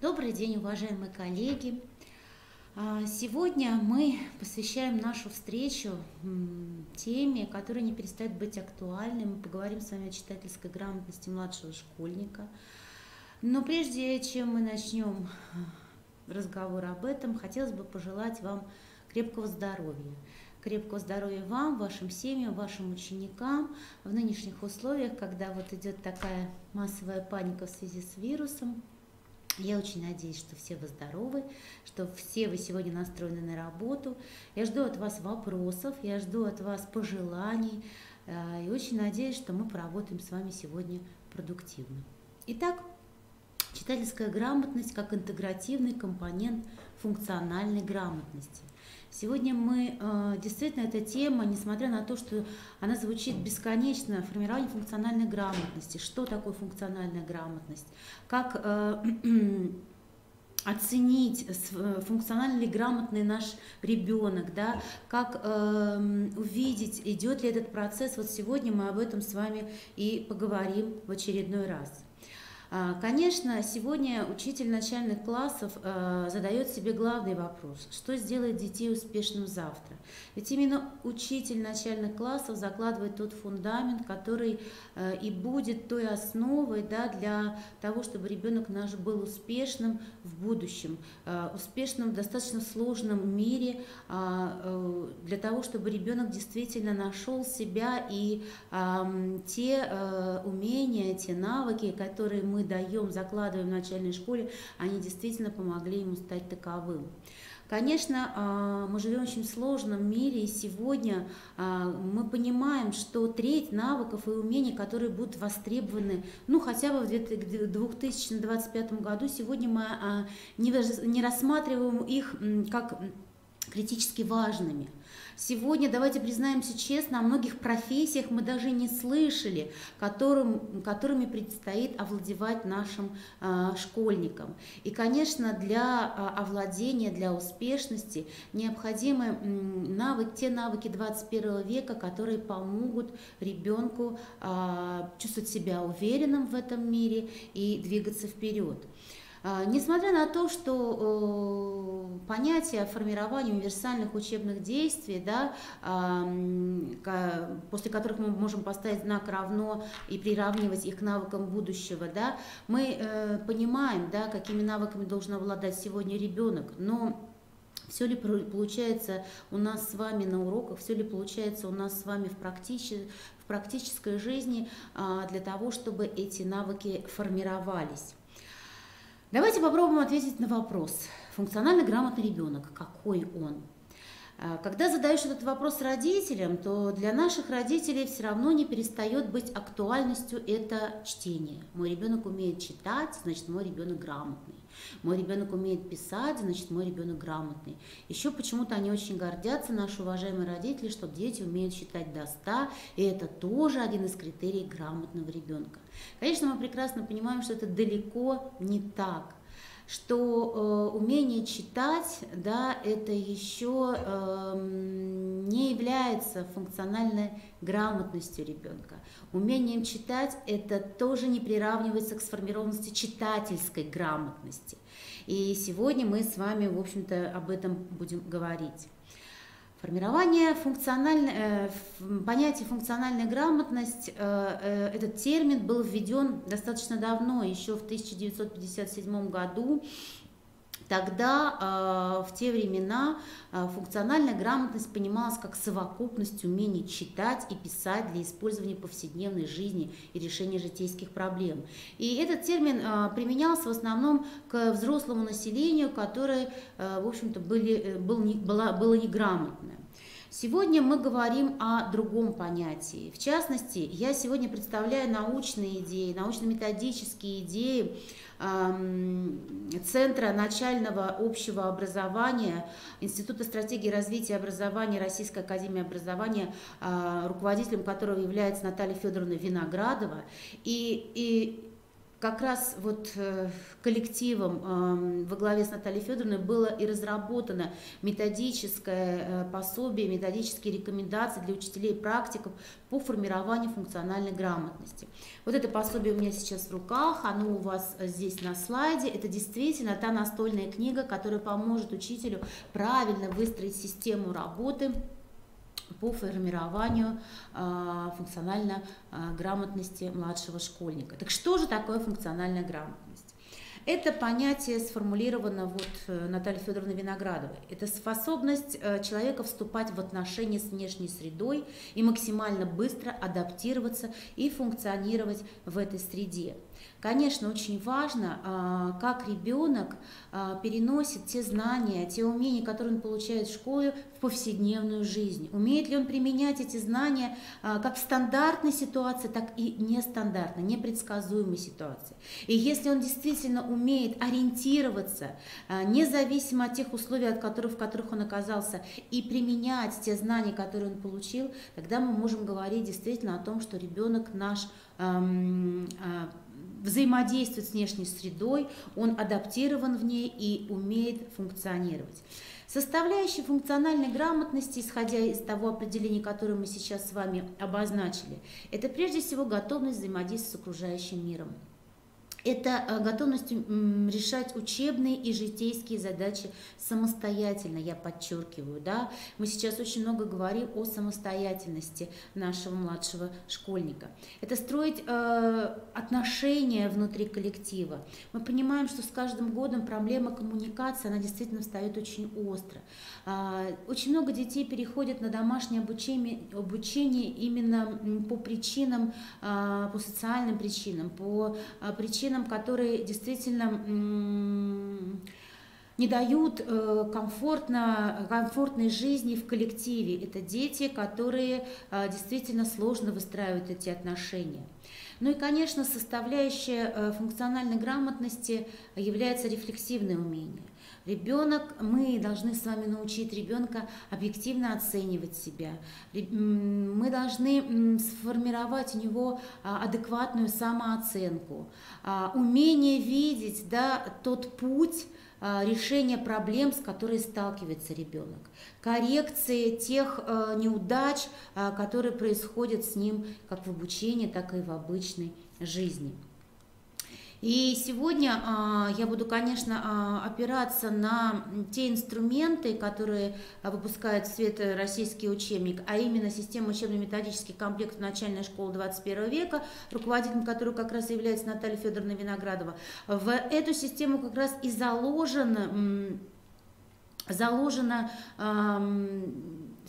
Добрый день, уважаемые коллеги! А, сегодня мы посвящаем нашу встречу теме, которая не перестает быть актуальной. Мы поговорим с вами о читательской грамотности младшего школьника. Но прежде чем мы начнем разговор об этом, хотелось бы пожелать вам крепкого здоровья. Крепкого здоровья вам, вашим семьям, вашим ученикам в нынешних условиях, когда вот идет такая массовая паника в связи с вирусом, я очень надеюсь, что все вы здоровы, что все вы сегодня настроены на работу. Я жду от вас вопросов, я жду от вас пожеланий. Э, и очень надеюсь, что мы поработаем с вами сегодня продуктивно. Итак, читательская грамотность как интегративный компонент функциональной грамотности. Сегодня мы, э, действительно, эта тема, несмотря на то, что она звучит бесконечно, формирование функциональной грамотности. Что такое функциональная грамотность? Как э, оценить, э, функционально ли грамотный наш ребенок, да, как увидеть, идет ли этот процесс. Вот сегодня мы об этом с вами и поговорим в очередной раз. А, конечно, сегодня учитель начальных классов э, задает себе главный вопрос, что сделает детей успешным завтра. Ведь именно учитель начальных классов закладывает тот фундамент, который э, и будет той основой да, для того, чтобы ребенок наш был успешным в будущем, э, успешным в достаточно сложном мире, а, для того, чтобы ребенок действительно нашел себя и те умения, те навыки, которые мы мы даем, закладываем в начальной школе, они действительно помогли ему стать таковым. Конечно, а, мы живем в очень сложном мире, и сегодня а, мы понимаем, что треть навыков и умений, которые будут востребованы, ну, хотя бы в 2025 году, сегодня мы а, не рассматриваем их как критически важными. Сегодня, давайте признаемся честно, о многих профессиях мы даже не слышали, которым, которыми предстоит овладевать нашим э, школьникам. И, конечно, для э, овладения, для успешности необходимы навык, те навыки 21 века, которые помогут ребенку э, чувствовать себя уверенным в этом мире и двигаться вперед. А, несмотря на то, что э, понятие формирования универсальных учебных действий, да, после которых мы можем поставить знак равно и приравнивать их к навыкам будущего, да, мы э, понимаем, да, какими навыками должен обладать сегодня ребенок, но все ли получается у нас с вами на уроках, все ли получается у нас с вами в, практиче, в практической жизни а, для того, чтобы эти навыки формировались. Давайте попробуем ответить на вопрос. Функционально грамотный ребенок, какой он? А, когда задаешь этот вопрос родителям, то для наших родителей все равно не перестает быть актуальностью это чтение. Мой ребенок умеет читать, значит мой ребенок грамотный. Мой ребенок умеет писать, значит мой ребенок грамотный. Еще почему-то они очень гордятся, наши уважаемые родители, что дети умеют считать до 100, и это тоже один из критерий грамотного ребенка. Конечно, мы прекрасно понимаем, что это далеко не так что э, умение читать, да, это еще э, не является функциональной грамотностью ребенка. Умением читать это тоже не приравнивается к сформированности читательской грамотности. И сегодня мы с вами, в общем-то, об этом будем говорить. Формирование функциональной, э, понятие функциональная грамотность, э, э, этот термин был введен достаточно давно, еще в 1957 году Тогда, в те времена, функциональная грамотность понималась как совокупность умений читать и писать для использования повседневной жизни и решения житейских проблем. И этот термин применялся в основном к взрослому населению, которое, в общем-то, были, был, было, было неграмотное. Сегодня мы говорим о другом понятии. В частности, я сегодня представляю научные идеи, научно-методические идеи Центра начального общего образования Института стратегии развития образования Российской академии образования, а, руководителем которого является Наталья Федоровна Виноградова. И, и как раз вот э, коллективом эм, во главе с Натальей Федоровной было и разработано методическое э, пособие, методические рекомендации для учителей и практиков по формированию функциональной грамотности. Вот это пособие у меня сейчас в руках, оно у вас здесь на слайде. Это действительно та настольная книга, которая поможет учителю правильно выстроить систему работы по формированию э, функциональной э, грамотности младшего школьника. Так что же такое функциональная грамотность? Это понятие сформулировано вот э, Натальей Федоровной Виноградовой. Это способность э, человека вступать в отношения с внешней средой и максимально быстро адаптироваться и функционировать в этой среде. Конечно, очень важно, а, как ребенок а, переносит те знания, те умения, которые он получает в школе, в повседневную жизнь. Умеет ли он применять эти знания а, как в стандартной ситуации, так и нестандартной, непредсказуемой ситуации. И если он действительно умеет ориентироваться, независимо от тех условий, от которых, в которых он оказался, и применять те знания, которые он получил, тогда мы можем говорить действительно о том, что ребенок наш взаимодействует с внешней средой, он адаптирован в ней и умеет функционировать. Составляющие функциональной грамотности, исходя из того определения, которое мы сейчас с вами обозначили, это прежде всего готовность взаимодействовать с окружающим миром это э, готовность решать учебные и житейские задачи самостоятельно, я подчеркиваю, да. Мы сейчас очень много говорим о самостоятельности нашего младшего школьника. Это строить э, отношения внутри коллектива. Мы понимаем, что с каждым годом проблема коммуникации, она действительно встает очень остро. Э, очень много детей переходят на домашнее обучение, обучение именно по причинам, э, по социальным причинам, по э, причинам которые действительно не дают э, комфортно, комфортной жизни в коллективе. Это дети, которые действительно сложно выстраивают эти отношения. Ну и, конечно, составляющая э, функциональной грамотности является рефлексивное умение. Ребенок, мы должны с вами научить ребенка объективно оценивать себя. Мы должны сформировать у него а, адекватную самооценку, а, умение видеть да, тот путь, а, решения проблем, с которыми сталкивается ребенок, коррекции тех неудач, которые происходят с ним как в обучении, так и в обычной жизни. И сегодня а, я буду, конечно, а, опираться на те инструменты, которые а, выпускает в свет российский учебник, а именно система учебно-методических комплектов начальной школы 21 века, руководителем которой как раз является Наталья Федоровна Виноградова. В эту систему как раз и заложено, заложено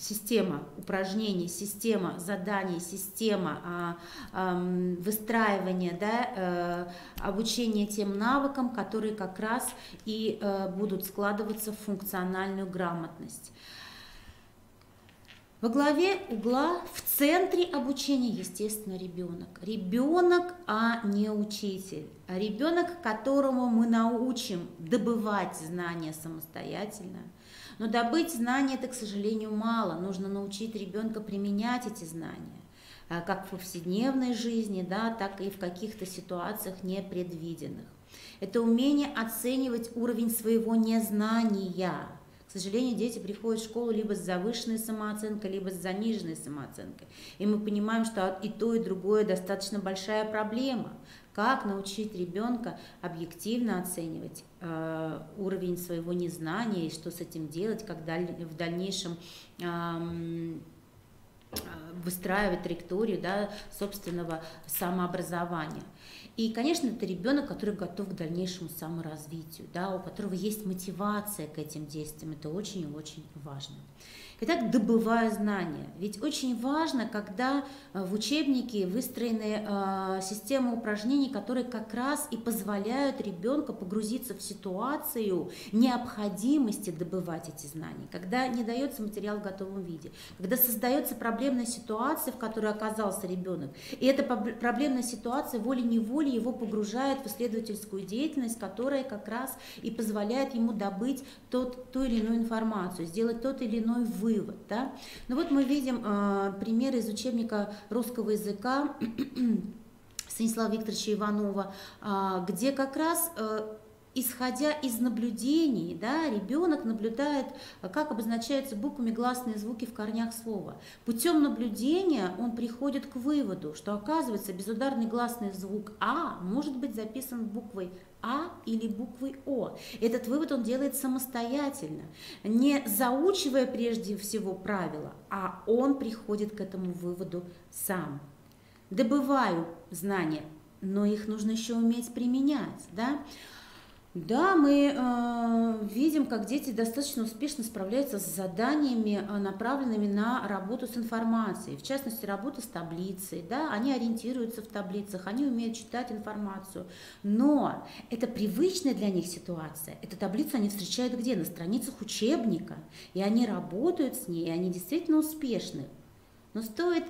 система упражнений, система заданий, система а, выстраивания, да, э, обучения тем навыкам, которые как раз и э, будут складываться в функциональную грамотность. Во главе угла в центре обучения, естественно, ребенок. Ребенок, а не учитель. Ребенок, которому мы научим добывать знания самостоятельно – но добыть знания это, к сожалению, мало. Нужно научить ребенка применять эти знания а, как в повседневной жизни, да, так и в каких-то ситуациях непредвиденных. Это умение оценивать уровень своего незнания. К сожалению, дети приходят в школу либо с завышенной самооценкой, либо с заниженной самооценкой. И мы понимаем, что и то, и другое достаточно большая проблема. Как научить ребенка объективно оценивать э, уровень своего незнания и что с этим делать, как даль, в дальнейшем э, выстраивать траекторию да, собственного самообразования. И, конечно, это ребенок, который готов к дальнейшему саморазвитию, да, у которого есть мотивация к этим действиям. Это очень и очень важно. Итак, добывая знания. Ведь очень важно, когда э, в учебнике выстроены э, системы упражнений, которые как раз и позволяют ребенку погрузиться в ситуацию необходимости добывать эти знания, когда не дается материал в готовом виде, когда создается проблемная ситуация, в которой оказался ребенок, и эта проблемная ситуация волей-неволей его погружает в исследовательскую деятельность, которая как раз и позволяет ему добыть тот, ту или иную информацию, сделать тот или иной вывод, вывод. Да? Ну вот мы видим э, пример из учебника русского языка Станислава Викторовича Иванова, а, где как раз э, исходя из наблюдений, да, ребенок наблюдает, как обозначаются буквами гласные звуки в корнях слова. Путем наблюдения он приходит к выводу, что оказывается безударный гласный звук А может быть записан буквой а или буквой О. Этот вывод он делает самостоятельно, не заучивая прежде всего правила, а он приходит к этому выводу сам. Добываю знания, но их нужно еще уметь применять. Да? Да, мы э, видим, как дети достаточно успешно справляются с заданиями, э, направленными на работу с информацией, в частности, работу с таблицей. Да? Они ориентируются в таблицах, они умеют читать информацию. Но это привычная для них ситуация. Эту таблицу они встречают где? На страницах учебника. И они работают с ней, и они действительно успешны. Но стоит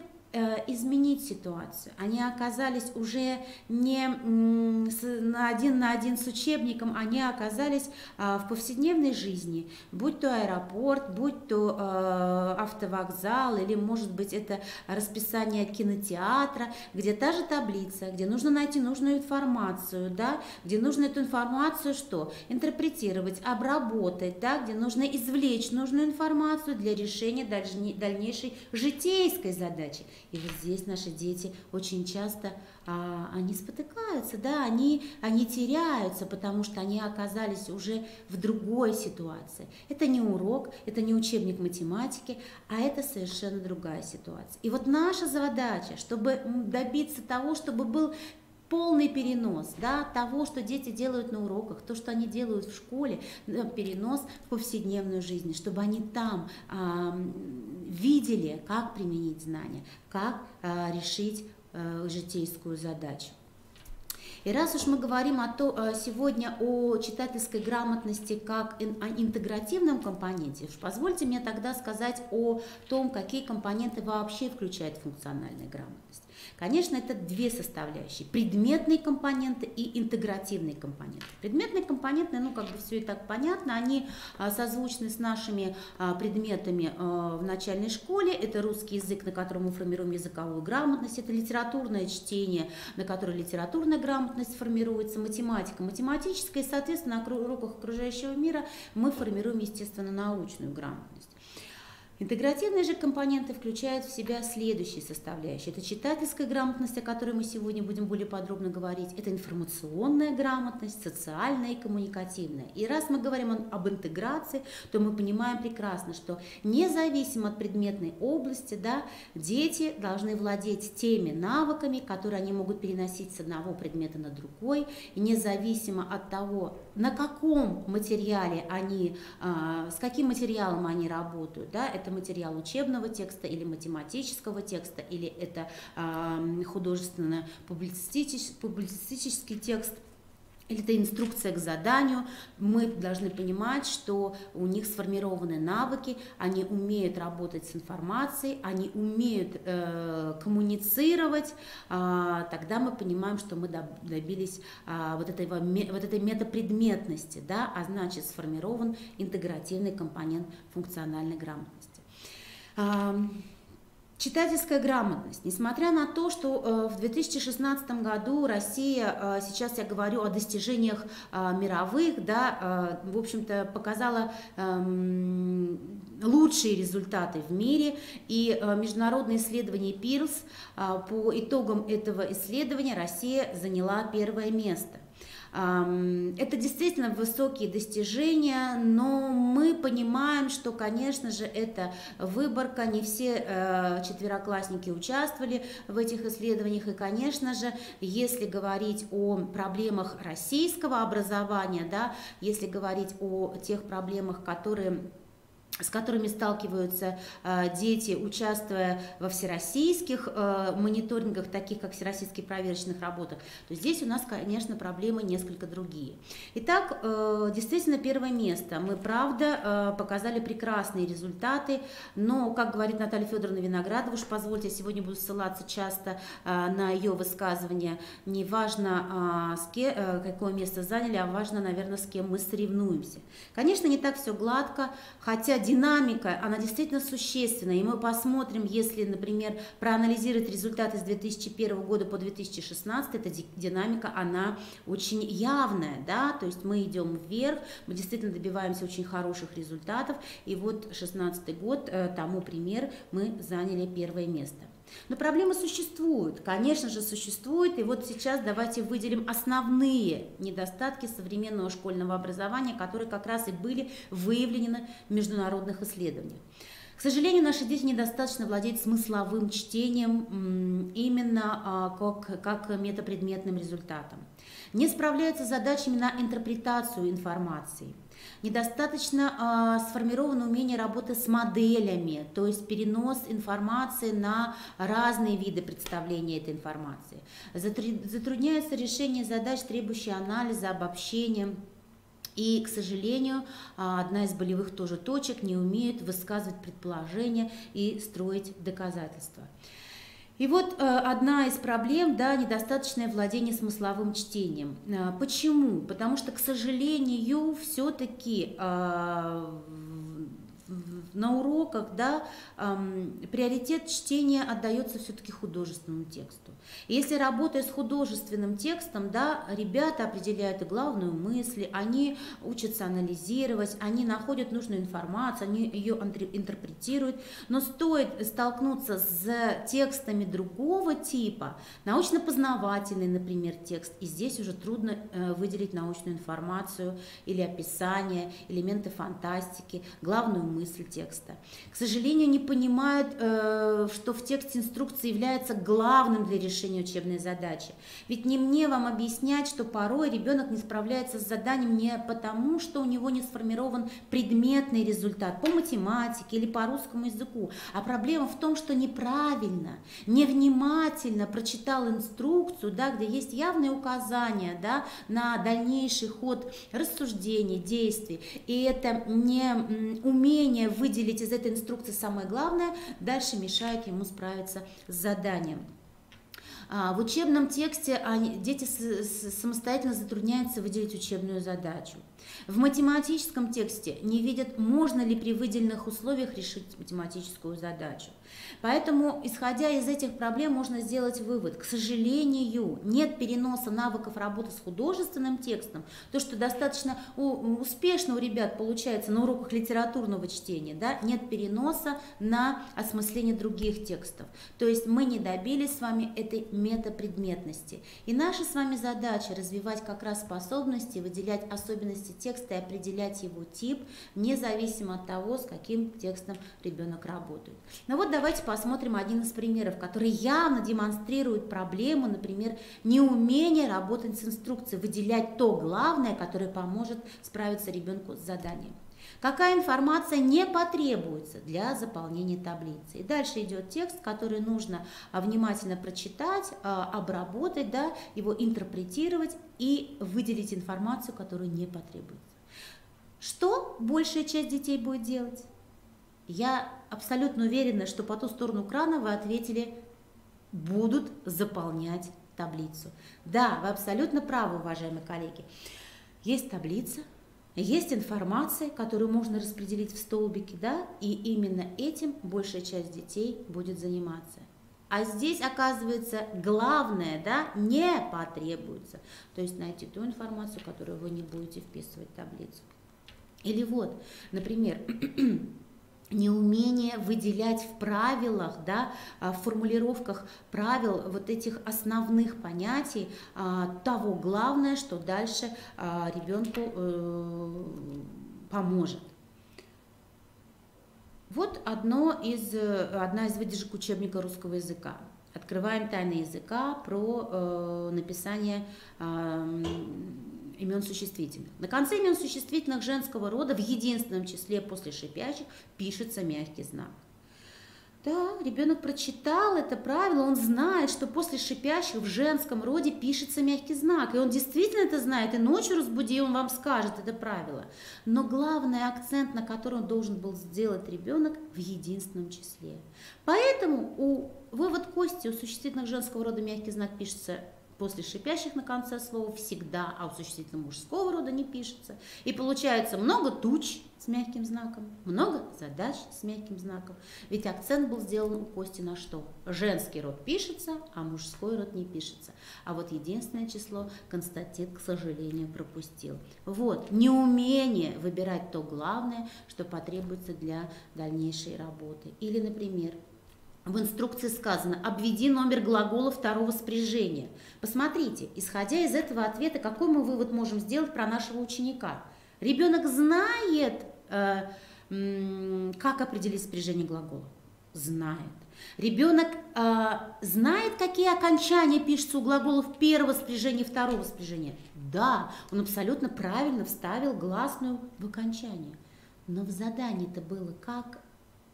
изменить ситуацию. Они оказались уже не на один на один с учебником, они оказались а, в повседневной жизни, будь то аэропорт, будь то э, автовокзал, или, может быть, это расписание кинотеатра, где та же таблица, где нужно найти нужную информацию, да, где нужно эту информацию что? Интерпретировать, обработать, да, где нужно извлечь нужную информацию для решения дальнейшей житейской задачи. И вот здесь наши дети очень часто, а, они спотыкаются, да, они, они теряются, потому что они оказались уже в другой ситуации. Это не урок, это не учебник математики, а это совершенно другая ситуация. И вот наша задача, чтобы добиться того, чтобы был полный перенос да, того, что дети делают на уроках, то, что они делают в школе, перенос в повседневную жизнь, чтобы они там а, видели, как применить знания, как а, решить а, житейскую задачу. И раз уж мы говорим о то, э, сегодня о читательской грамотности как интегративном компоненте, позвольте мне тогда сказать о том, какие компоненты вообще включает функциональная грамотность. Конечно, это две составляющие. Предметные компоненты и интегративные компоненты. Предметные компоненты, ну, как бы все и так понятно, они а, созвучны с нашими а, предметами а, в начальной школе. Это русский язык, на котором мы формируем языковую грамотность, это литературное чтение, на которое литературная грамотность формируется, математика, математическая, и, соответственно, на уроках окружающего мира мы формируем, естественно, научную грамотность. Интегративные же компоненты включают в себя следующие составляющие. Это читательская грамотность, о которой мы сегодня будем более подробно говорить. Это информационная грамотность, социальная и коммуникативная. И раз мы говорим об интеграции, то мы понимаем прекрасно, что независимо от предметной области, да, дети должны владеть теми навыками, которые они могут переносить с одного предмета на другой, и независимо от того, на каком материале они, а, с каким материалом они работают, да, это материал учебного текста или математического текста, или это художественно-публицистический текст – или это инструкция к заданию, мы должны понимать, что у них сформированы навыки, они умеют работать с информацией, они умеют э, коммуницировать, э, тогда мы понимаем, что мы добились э, вот, этой, вот этой метапредметности, да, а значит сформирован интегративный компонент функциональной грамотности. Читательская грамотность. Несмотря на то, что э, в 2016 году Россия, э, сейчас я говорю о достижениях э, мировых, да, в общем-то показала эм, лучшие результаты в мире, и международное исследование ПИРС, по итогам этого исследования Россия заняла первое место. Это действительно высокие достижения, но мы понимаем, что, конечно же, это выборка, не все э, четвероклассники участвовали в этих исследованиях, и, конечно же, если говорить о проблемах российского образования, да, если говорить о тех проблемах, которые с которыми сталкиваются э, дети, участвуя во всероссийских э, мониторингах, таких как всероссийских проверочных работах, то здесь у нас, конечно, проблемы несколько другие. Итак, э, действительно первое место. Мы, правда, показали прекрасные результаты, но, как говорит Наталья Федоровна Виноградова, уж позвольте, я сегодня буду ссылаться часто на ее высказывания, не важно, с кем, какое место заняли, а важно, наверное, с кем мы соревнуемся. Конечно, не так все гладко, хотя динамика, она действительно существенная. И мы посмотрим, если, например, проанализировать результаты с 2001 года по 2016, эта динамика, она очень явная, да, то есть мы идем вверх, мы действительно добиваемся очень хороших результатов. И вот 2016 год, э, тому пример, мы заняли первое место. Но проблемы существуют, конечно же, существуют. И вот сейчас давайте выделим основные недостатки современного школьного образования, которые как раз и были выявлены в международных исследованиях. К сожалению, наши дети недостаточно владеют смысловым чтением именно а, как, как метапредметным результатом. Не справляются с задачами на интерпретацию информации – Недостаточно э, сформировано умение работы с моделями, то есть перенос информации на разные виды представления этой информации. Затрудняется решение задач, требующих анализа, обобщения. И, к сожалению, а, одна из болевых тоже точек не умеют высказывать предположения и строить доказательства. И вот э, одна из проблем, да, недостаточное владение смысловым чтением. Э, почему? Потому что, к сожалению, все-таки э, на уроках, да, приоритет чтения отдается все-таки художественному тексту. Если работая с художественным текстом, да, ребята определяют и главную мысль, они учатся анализировать, они находят нужную информацию, они ее интерпретируют, но стоит столкнуться с текстами другого типа, научно-познавательный, например, текст, и здесь уже трудно э, выделить научную информацию или описание, элементы фантастики, главную мысль текста. К сожалению, не понимают, э, что в тексте инструкции является главным для решения учебной задачи. Ведь не мне вам объяснять, что порой ребенок не справляется с заданием не потому, что у него не сформирован предметный результат по математике или по русскому языку, а проблема в том, что неправильно, невнимательно прочитал инструкцию, да, где есть явные указания да, на дальнейший ход рассуждений, действий. И это не умение выделить из этой инструкции самое главное, дальше мешает ему справиться с заданием. А, в учебном тексте дети самостоятельно затрудняются выделить учебную задачу. В математическом тексте не видят, можно ли при выделенных условиях решить математическую задачу. Поэтому, исходя из этих проблем, можно сделать вывод. К сожалению, нет переноса навыков работы с художественным текстом. То, что достаточно успешно у ребят получается на уроках литературного чтения, да, нет переноса на осмысление других текстов. То есть мы не добились с вами этой метапредметности. И наша с вами задача развивать как раз способности, выделять особенности текста и определять его тип, независимо от того, с каким текстом ребенок работает. Ну вот давайте посмотрим один из примеров, который явно демонстрирует проблему, например, неумение работать с инструкцией, выделять то главное, которое поможет справиться ребенку с заданием. Какая информация не потребуется для заполнения таблицы. И дальше идет текст, который нужно а, внимательно прочитать, а, обработать, да, его интерпретировать и выделить информацию, которую не потребуется. Что большая часть детей будет делать? Я абсолютно уверена, что по ту сторону крана вы ответили, будут заполнять таблицу. Да, вы абсолютно правы, уважаемые коллеги. Есть таблица, есть информация, которую можно распределить в столбики, да, и именно этим большая часть детей будет заниматься. А здесь, оказывается, главное, да, не потребуется. То есть найти ту информацию, которую вы не будете вписывать в таблицу. Или вот, например, неумение выделять в правилах, да, а, в формулировках правил вот этих основных понятий а, того главное, что дальше а, ребенку э, поможет. Вот одно из, одна из выдержек учебника русского языка. Открываем тайны языка про э, написание э, имен существительных. На конце имен существительных женского рода в единственном числе после шипящих пишется мягкий знак. Да, ребенок прочитал это правило, он знает, что после шипящих в женском роде пишется мягкий знак. И он действительно это знает, и ночью разбуди, он вам скажет это правило. Но главный акцент, на который он должен был сделать ребенок, в единственном числе. Поэтому у вывод кости у существительных женского рода мягкий знак пишется после шипящих на конце слова всегда, а у существительного мужского рода не пишется. И получается много туч с мягким знаком, много задач с мягким знаком. Ведь акцент был сделан у Кости на что? Женский род пишется, а мужской род не пишется. А вот единственное число Константин, к сожалению, пропустил. Вот, неумение выбирать то главное, что потребуется для дальнейшей работы. Или, например, в инструкции сказано «обведи номер глагола второго спряжения». Посмотрите, исходя из этого ответа, какой мы вывод можем сделать про нашего ученика? Ребенок знает, э, как определить спряжение глагола? Знает. Ребенок э, знает, какие окончания пишутся у глаголов первого спряжения и второго спряжения? Да, он абсолютно правильно вставил гласную в окончание. Но в задании-то было как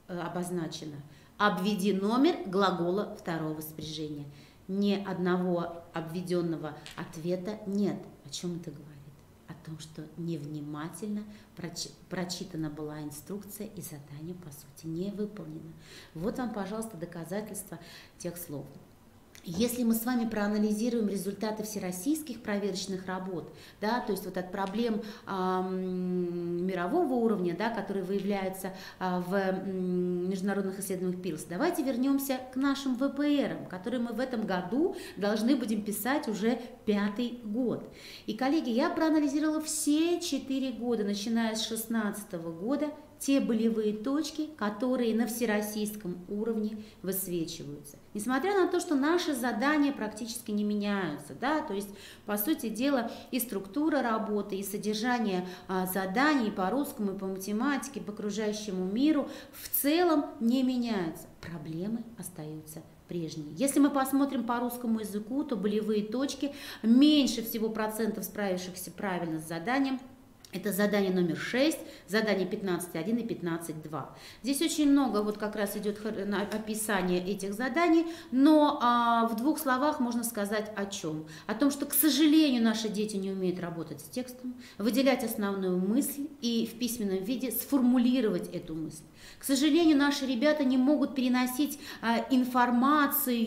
обозначено – Обведи номер глагола второго спряжения. Ни одного обведенного ответа нет. О чем это говорит? О том, что невнимательно прочитана была инструкция и задание, по сути, не выполнено. Вот вам, пожалуйста, доказательства тех слов. Если мы с вами проанализируем результаты всероссийских проверочных работ, да, то есть вот от проблем э, мирового уровня, да, которые выявляются э, в э, международных исследованиях ПИЛС, давайте вернемся к нашим ВПРам, которые мы в этом году должны будем писать уже пятый год. И, коллеги, я проанализировала все четыре года, начиная с 2016 года, те болевые точки, которые на всероссийском уровне высвечиваются. Несмотря на то, что наши задания практически не меняются, да, то есть, по сути дела, и структура работы, и содержание а, заданий по русскому, и по математике, по окружающему миру в целом не меняются. Проблемы остаются прежние. Если мы посмотрим по русскому языку, то болевые точки меньше всего процентов справившихся правильно с заданием – это задание номер 6, задание 15.1 и 15.2. Здесь очень много, вот как раз идет описание этих заданий, но а, в двух словах можно сказать о чем? О том, что, к сожалению, наши дети не умеют работать с текстом, выделять основную мысль и в письменном виде сформулировать эту мысль. К сожалению, наши ребята не могут переносить а, информацию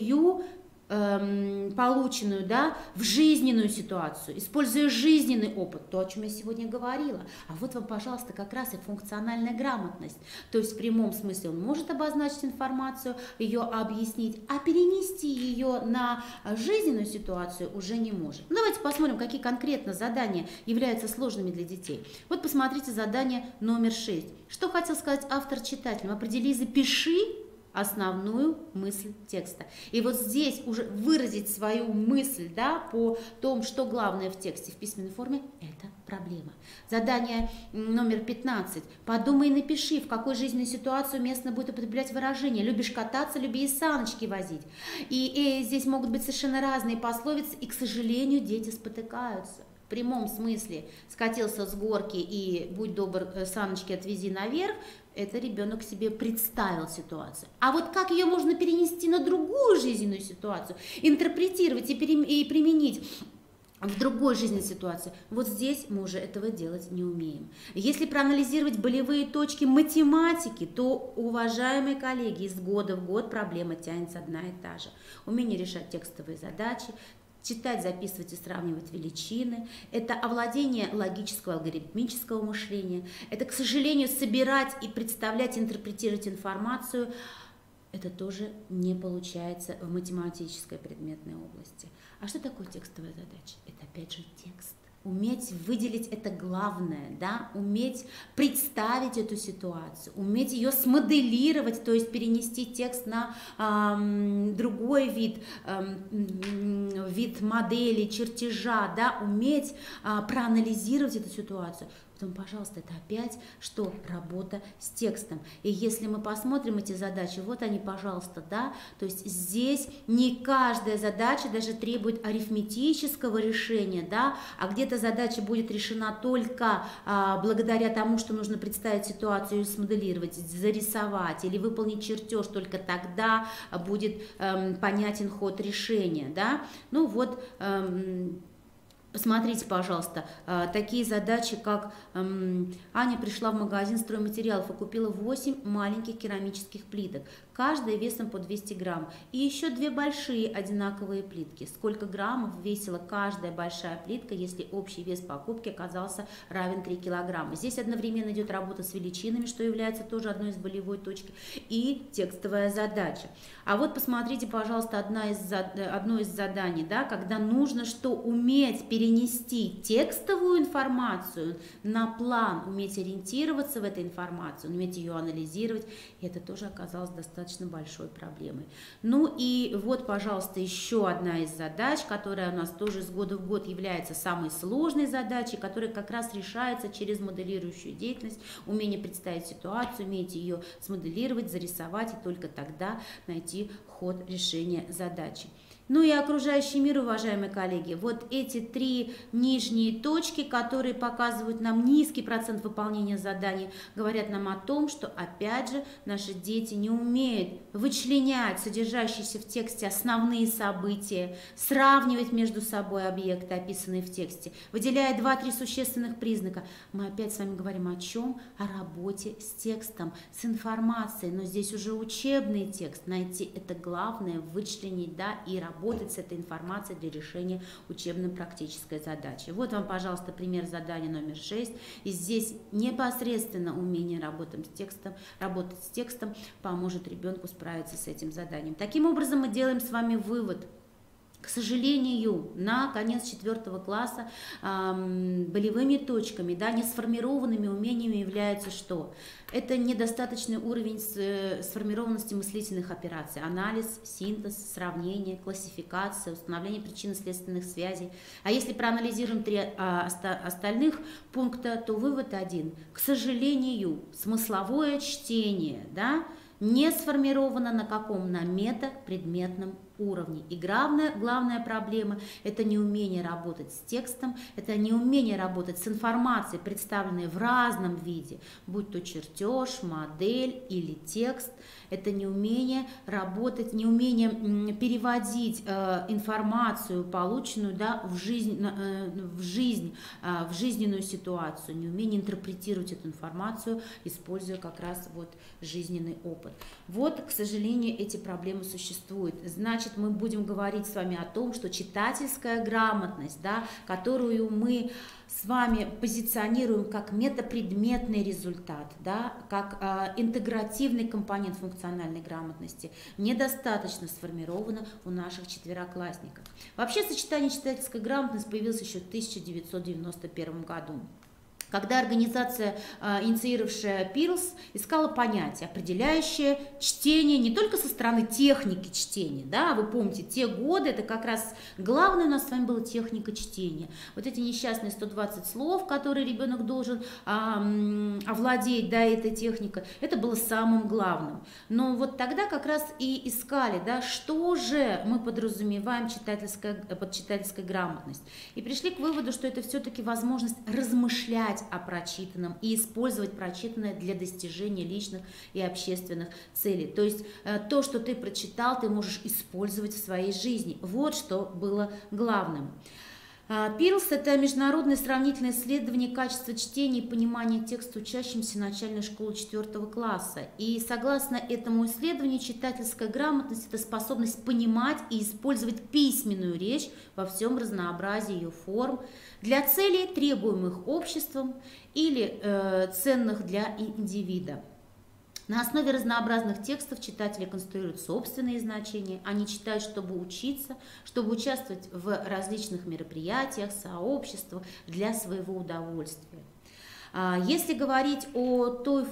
эм, полученную да, в жизненную ситуацию, используя жизненный опыт, то, о чем я сегодня говорила. А вот вам, пожалуйста, как раз и функциональная грамотность. То есть в прямом смысле он может обозначить информацию, ее объяснить, а перенести ее на жизненную ситуацию уже не может. Ну, давайте посмотрим, какие конкретно задания являются сложными для детей. Вот посмотрите задание номер 6. Что хотел сказать автор читателям? Определи, запиши основную мысль текста. И вот здесь уже выразить свою мысль да, по том, что главное в тексте в письменной форме, это проблема. Задание номер 15. Подумай и напиши, в какой жизненной ситуации уместно будет употреблять выражение. Любишь кататься, люби и саночки возить. И, и здесь могут быть совершенно разные пословицы, и, к сожалению, дети спотыкаются в прямом смысле скатился с горки и будь добр, э, саночки отвези наверх, это ребенок себе представил ситуацию. А вот как ее можно перенести на другую жизненную ситуацию, интерпретировать и, пере, и применить в другой жизненной ситуации. Вот здесь мы уже этого делать не умеем. Если проанализировать болевые точки математики, то, уважаемые коллеги, из года в год проблема тянется одна и та же. Умение решать текстовые задачи, читать, записывать и сравнивать величины, это овладение логического алгоритмического мышления, это, к сожалению, собирать и представлять, интерпретировать информацию, это тоже не получается в математической предметной области. А что такое текстовая задача? Это опять же текст уметь выделить это главное, да, уметь представить эту ситуацию, уметь ее смоделировать, то есть перенести текст на эм, другой вид, эм, вид модели, чертежа, да, уметь э, проанализировать эту ситуацию, Поэтому, пожалуйста, это опять что? Работа с текстом. И если мы посмотрим эти задачи, вот они, пожалуйста, да, то есть здесь не каждая задача даже требует арифметического решения, да, а где-то задача будет решена только а, благодаря тому, что нужно представить ситуацию смоделировать, зарисовать или выполнить чертеж, только тогда будет эм, понятен ход решения, да. Ну вот, эм, Посмотрите, пожалуйста, а, такие задачи, как Аня пришла в магазин стройматериалов и купила 8 маленьких керамических плиток. Каждая весом по 200 грамм. И еще две большие одинаковые плитки. Сколько граммов весила каждая большая плитка, если общий вес покупки оказался равен 3 килограмма. Здесь одновременно идет работа с величинами, что является тоже одной из болевой точки, и текстовая задача. А вот посмотрите, пожалуйста, одна из, одно из заданий, да, когда нужно что уметь перенести текстовую информацию на план, уметь ориентироваться в этой информации, уметь ее анализировать, и это тоже оказалось достаточно большой проблемой. Ну и вот, пожалуйста, еще одна из задач, которая у нас тоже из года в год является самой сложной задачей, которая как раз решается через моделирующую деятельность, умение представить ситуацию, уметь ее смоделировать, зарисовать и только тогда найти ход решения задачи. Ну и окружающий мир, уважаемые коллеги, вот эти три нижние точки, которые показывают нам низкий процент выполнения заданий, говорят нам о том, что, опять же, наши дети не умеют вычленять содержащиеся в тексте основные события, сравнивать между собой объекты, описанные в тексте, выделяя два-три существенных признака. Мы опять с вами говорим о чем? О работе с текстом, с информацией, но здесь уже учебный текст, найти это главное, вычленить, да, и работать работать с этой информацией для решения учебно-практической задачи. Вот вам, пожалуйста, пример задания номер 6. И здесь непосредственно умение работать с текстом, работать с текстом поможет ребенку справиться с этим заданием. Таким образом, мы делаем с вами вывод – к сожалению, на конец четвертого класса э, болевыми точками, да, несформированными умениями является что? Это недостаточный уровень с, э, сформированности мыслительных операций, анализ, синтез, сравнение, классификация, установление причинно-следственных связей. А если проанализируем три а, остальных пункта, то вывод один. К сожалению, смысловое чтение, да, не сформировано на каком? На метапредметном уровне. И главная, главная проблема – это неумение работать с текстом, это неумение работать с информацией, представленной в разном виде, будь то чертеж, модель или текст. Это неумение работать, неумение переводить э, информацию, полученную да, в, жизнь, э, в, жизнь, э, в жизненную ситуацию, неумение интерпретировать эту информацию, используя как раз вот жизненный опыт. Вот, к сожалению, эти проблемы существуют. Значит, мы будем говорить с вами о том, что читательская грамотность, да, которую мы с вами позиционируем как метапредметный результат, да, как э, интегративный компонент функциональной грамотности, недостаточно сформировано у наших четвероклассников. Вообще сочетание читательской грамотности появилось еще в 1991 году когда организация, а, инициировавшая Пирлс, искала понятие, определяющее чтение не только со стороны техники чтения, да, вы помните, те годы, это как раз главное у нас с вами была техника чтения. Вот эти несчастные 120 слов, которые ребенок должен а, овладеть, да, этой техникой, это было самым главным. Но вот тогда как раз и искали, да, что же мы подразумеваем читательская, под читательской грамотность. И пришли к выводу, что это все-таки возможность размышлять о прочитанном и использовать прочитанное для достижения личных и общественных целей. То есть э, то, что ты прочитал, ты можешь использовать в своей жизни. Вот что было главным. А, Пирлс – это международное сравнительное исследование качества чтения и понимания текста учащимся начальной школы 4 класса. И согласно этому исследованию, читательская грамотность – это способность понимать и использовать письменную речь во всем разнообразии ее форм для целей, требуемых обществом или э, ценных для индивида. На основе разнообразных текстов читатели конструируют собственные значения, они читают, чтобы учиться, чтобы участвовать в различных мероприятиях, сообществах для своего удовольствия. А, если говорить о той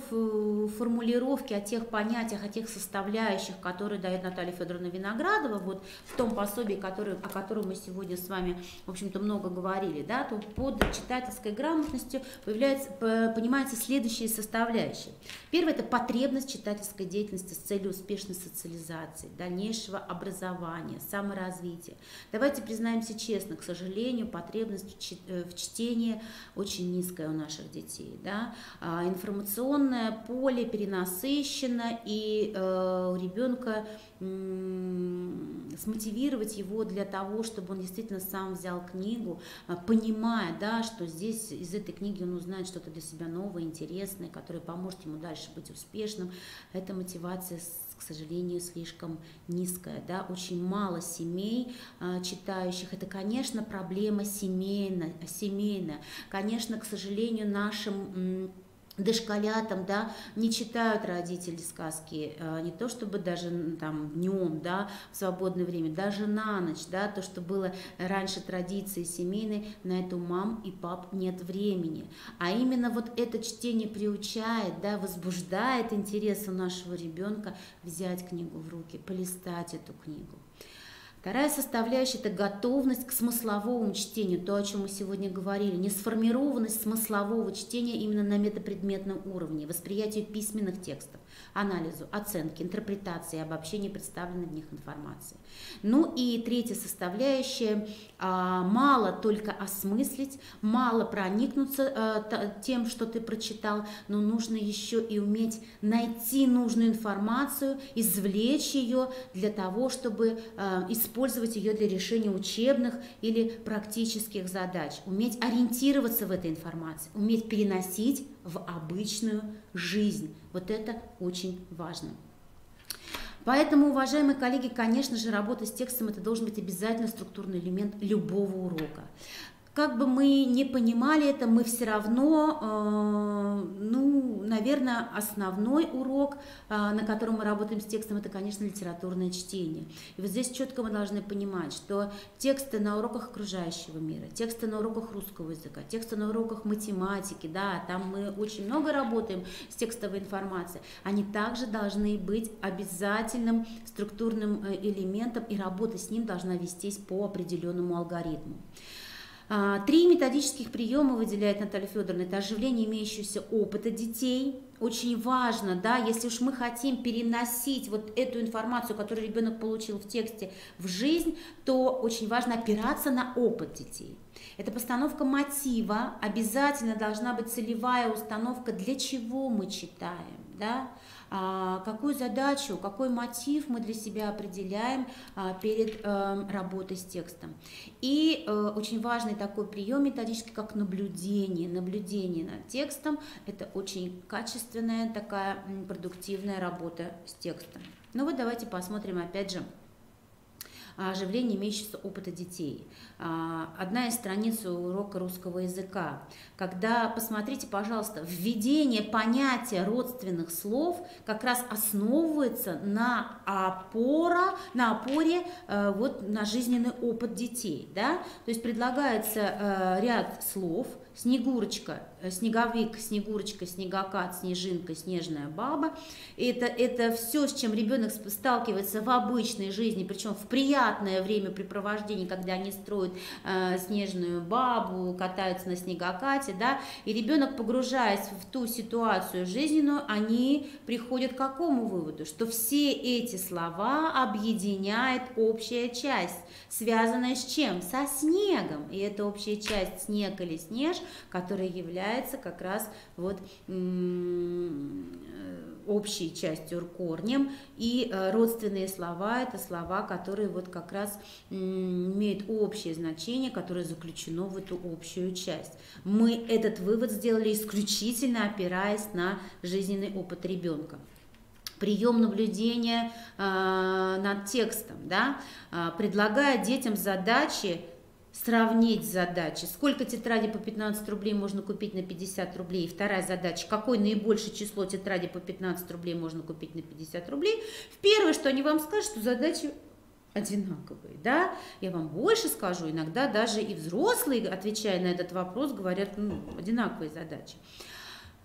формулировке, о тех понятиях, о тех составляющих, которые дает Наталья Федоровна Виноградова, вот в том пособии, который, о котором мы сегодня с вами, в общем-то, много говорили, да, то под читательской грамотностью появляется, понимаются следующие составляющие. Первое – это потребность читательской деятельности с целью успешной социализации, дальнейшего образования, саморазвития. Давайте признаемся честно, к сожалению, потребность в чтении очень низкая у наших детей детей. Да? А, информационное поле перенасыщено, и э, у ребенка смотивировать его для того, чтобы он действительно сам взял книгу, а, понимая, да, что здесь из этой книги он узнает что-то для себя новое, интересное, которое поможет ему дальше быть успешным. Эта мотивация к сожалению, слишком низкая, да, очень мало семей а, читающих. Это, конечно, проблема семейная, семейная. Конечно, к сожалению, нашим дошколятам, да, не читают родители сказки, э, не то чтобы даже там днем, да, в свободное время, даже на ночь, да, то, что было раньше традиции семейной, на это у мам и пап нет времени. А именно вот это чтение приучает, да, возбуждает интерес у нашего ребенка взять книгу в руки, полистать эту книгу. Вторая составляющая – это готовность к смысловому чтению, то, о чем мы сегодня говорили, несформированность смыслового чтения именно на метапредметном уровне, восприятию письменных текстов, анализу, оценке, интерпретации, обобщению представленной в них информации. Ну и третья составляющая а, мало только осмыслить, мало проникнуться а, тем, что ты прочитал, но нужно еще и уметь найти нужную информацию, извлечь ее для того, чтобы а, использовать ее для решения учебных или практических задач, уметь ориентироваться в этой информации, уметь переносить в обычную жизнь. Вот это очень важно. Поэтому, уважаемые коллеги, конечно же, работа с текстом это должен быть обязательно структурный элемент любого урока как бы мы не понимали это, мы все равно, э, ну, наверное, основной урок, э, на котором мы работаем с текстом, это, конечно, литературное чтение. И вот здесь четко мы должны понимать, что тексты на уроках окружающего мира, тексты на уроках русского языка, тексты на уроках математики, да, там мы очень много работаем с текстовой информацией, они также должны быть обязательным структурным э, элементом, и работа с ним должна вестись по определенному алгоритму. А, три методических приема выделяет Наталья Федоровна. Это оживление имеющегося опыта детей. Очень важно, да, если уж мы хотим переносить вот эту информацию, которую ребенок получил в тексте, в жизнь, то очень важно опираться на опыт детей. Это постановка мотива, обязательно должна быть целевая установка, для чего мы читаем, да, какую задачу, какой мотив мы для себя определяем а, перед эм, работой с текстом. И э, очень важный такой прием методический, как наблюдение. Наблюдение над текстом – это очень качественная такая продуктивная работа с текстом. Ну вот давайте посмотрим опять же оживление имеющегося опыта детей. А, одна из страниц урока русского языка. Когда, посмотрите, пожалуйста, введение понятия родственных слов как раз основывается на, опора, на опоре э, вот, на жизненный опыт детей. Да? То есть предлагается э, ряд слов – Снегурочка, снеговик, снегурочка, снегокат, снежинка, снежная баба. Это, это все, с чем ребенок сталкивается в обычной жизни, причем в приятное времяпрепровождение, когда они строят э, снежную бабу, катаются на снегокате, да, и ребенок, погружаясь в ту ситуацию жизненную, они приходят к какому выводу? Что все эти слова объединяет общая часть, связанная с чем? Со снегом. И эта общая часть снег или снеж которая является как раз вот общей частью, корнем, и э, родственные слова – это слова, которые вот как раз имеют общее значение, которое заключено в эту общую часть. Мы этот вывод сделали исключительно опираясь на жизненный опыт ребенка прием наблюдения э, над текстом, да, э, предлагая детям задачи сравнить задачи. Сколько тетрадей по 15 рублей можно купить на 50 рублей? И вторая задача, какое наибольшее число тетрадей по 15 рублей можно купить на 50 рублей? В первое, что они вам скажут, что задачи одинаковые, да? Я вам больше скажу, иногда даже и взрослые, отвечая на этот вопрос, говорят, ну, одинаковые задачи.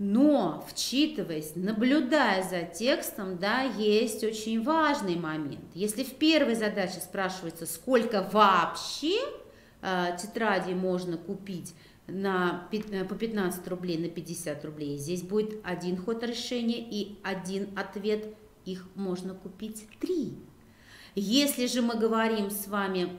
Но, вчитываясь, наблюдая за текстом, да, есть очень важный момент. Если в первой задаче спрашивается, сколько вообще тетради можно купить на, э, по 15 рублей на 50 рублей. Здесь будет один ход решения и один ответ. Их можно купить три. Если же мы говорим с вами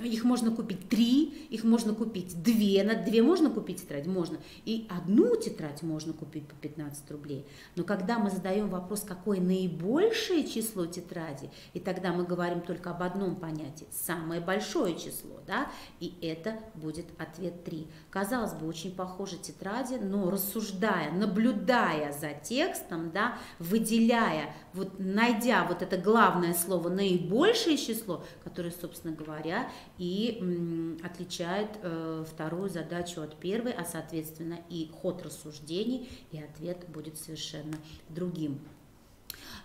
их можно купить три, их можно купить две, на две можно купить тетрадь? Можно. И одну тетрадь можно купить по 15 рублей. Но когда мы задаем вопрос, какое наибольшее число тетради, и тогда мы говорим только об одном понятии, самое большое число, да, и это будет ответ 3. Казалось бы, очень похожи тетради, но рассуждая, наблюдая за текстом, да, выделяя, вот найдя вот это главное слово наибольшее число, которое, собственно говоря, и м, отличает э, вторую задачу от первой, а соответственно и ход рассуждений, и ответ будет совершенно другим.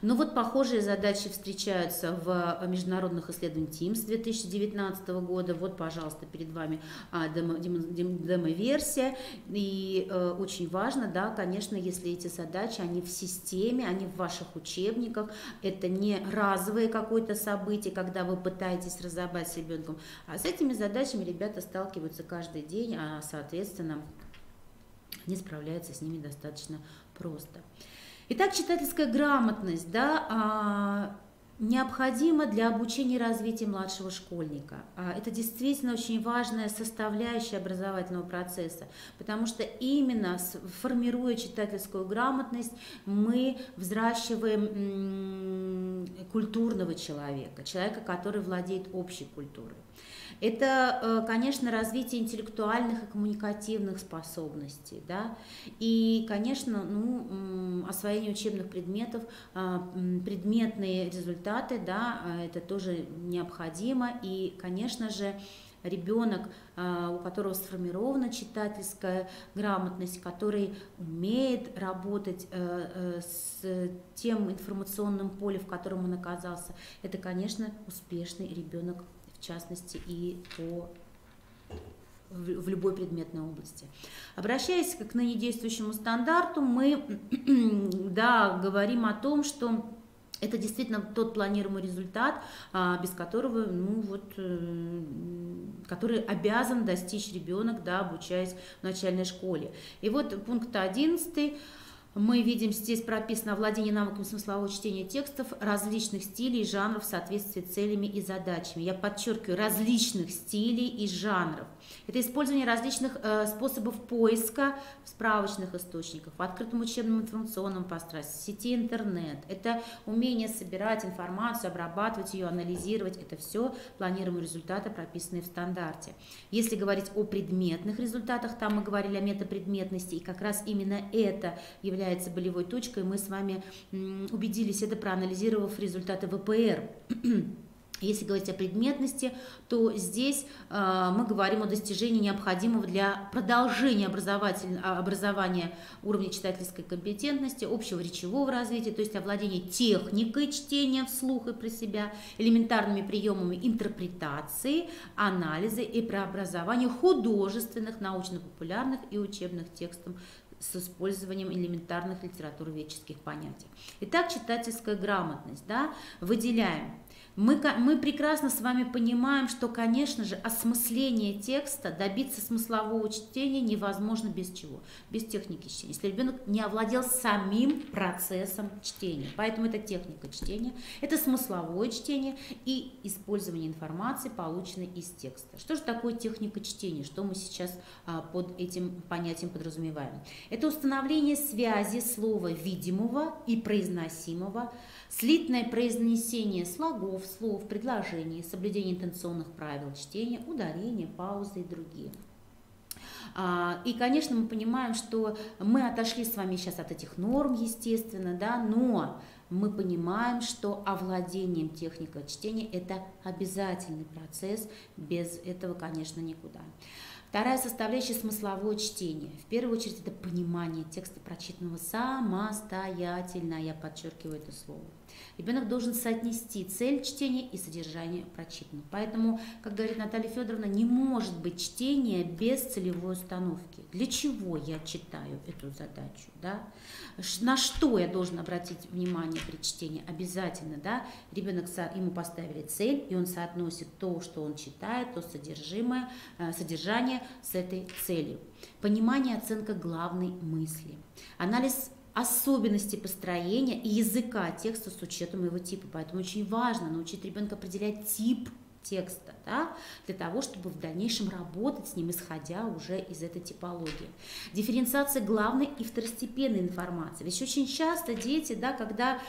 Но вот похожие задачи встречаются в международных исследованиях ТИМС 2019 года. Вот, пожалуйста, перед вами а, демо-версия. И э, очень важно, да, конечно, если эти задачи, они в системе, они в ваших учебниках, это не разовое какое-то событие, когда вы пытаетесь разобрать с ребенком, а с этими задачами ребята сталкиваются каждый день, а, соответственно, не справляются с ними достаточно просто. Итак, читательская грамотность да, а, необходима для обучения и развития младшего школьника. А, это действительно очень важная составляющая образовательного процесса, потому что именно формируя читательскую грамотность, мы взращиваем культурного человека, человека, который владеет общей культурой. Это, э, конечно, развитие интеллектуальных и коммуникативных способностей, да, и, конечно, ну, освоение учебных предметов, а, предметные результаты, да, а, это тоже необходимо, и, конечно же, ребенок, а, у которого сформирована читательская грамотность, который умеет работать э, э, с тем информационным полем, в котором он оказался, это, конечно, успешный ребенок частности и по в любой предметной области. Обращаясь к ныне действующему стандарту, мы да, говорим о том, что это действительно тот планируемый результат, а, без которого, ну вот, э, который обязан достичь ребенок, да, обучаясь в начальной школе. И вот пункт 11 мы видим здесь прописано владение навыком смыслового чтения текстов различных стилей и жанров в соответствии с целями и задачами. Я подчеркиваю, различных стилей и жанров. Это использование различных э, способов поиска в справочных источниках, в открытом учебном информационном пространстве, в сети интернет. Это умение собирать информацию, обрабатывать ее, анализировать. Это все планируемые результаты, прописанные в стандарте. Если говорить о предметных результатах, там мы говорили о метапредметности, и как раз именно это является болевой точкой. Мы с вами убедились это, проанализировав результаты ВПР. Если говорить о предметности, то здесь э, мы говорим о достижении необходимого для продолжения образования уровня читательской компетентности, общего речевого развития, то есть овладения техникой чтения вслух и про себя, элементарными приемами интерпретации, анализа и преобразования художественных, научно-популярных и учебных текстов с использованием элементарных литературоведческих понятий. Итак, читательская грамотность. Да, выделяем мы, мы прекрасно с вами понимаем, что, конечно же, осмысление текста, добиться смыслового чтения невозможно без чего? Без техники чтения. Если ребенок не овладел самим процессом чтения. Поэтому это техника чтения, это смысловое чтение и использование информации, полученной из текста. Что же такое техника чтения? Что мы сейчас а, под этим понятием подразумеваем? Это установление связи слова видимого и произносимого Слитное произнесение слогов, слов, предложений, соблюдение интенционных правил чтения, ударения, паузы и другие. А, и, конечно, мы понимаем, что мы отошли с вами сейчас от этих норм, естественно, да, но мы понимаем, что овладением техникой чтения – это обязательный процесс, без этого, конечно, никуда. Вторая составляющая – смысловое чтение. В первую очередь это понимание текста прочитанного самостоятельно, я подчеркиваю это слово. Ребенок должен соотнести цель чтения и содержание прочитанного. Поэтому, как говорит Наталья Федоровна, не может быть чтения без целевой установки. Для чего я читаю эту задачу? Да? На что я должен обратить внимание при чтении? Обязательно, да, ребенок ему поставили цель, и он соотносит то, что он читает, то содержимое, э, содержание с этой целью. Понимание, оценка главной мысли. Анализ особенности построения и языка текста с учетом его типа. Поэтому очень важно научить ребенка определять тип текста, да, для того, чтобы в дальнейшем работать с ним, исходя уже из этой типологии. Дифференциация главной и второстепенной информации. Ведь очень часто дети, да, когда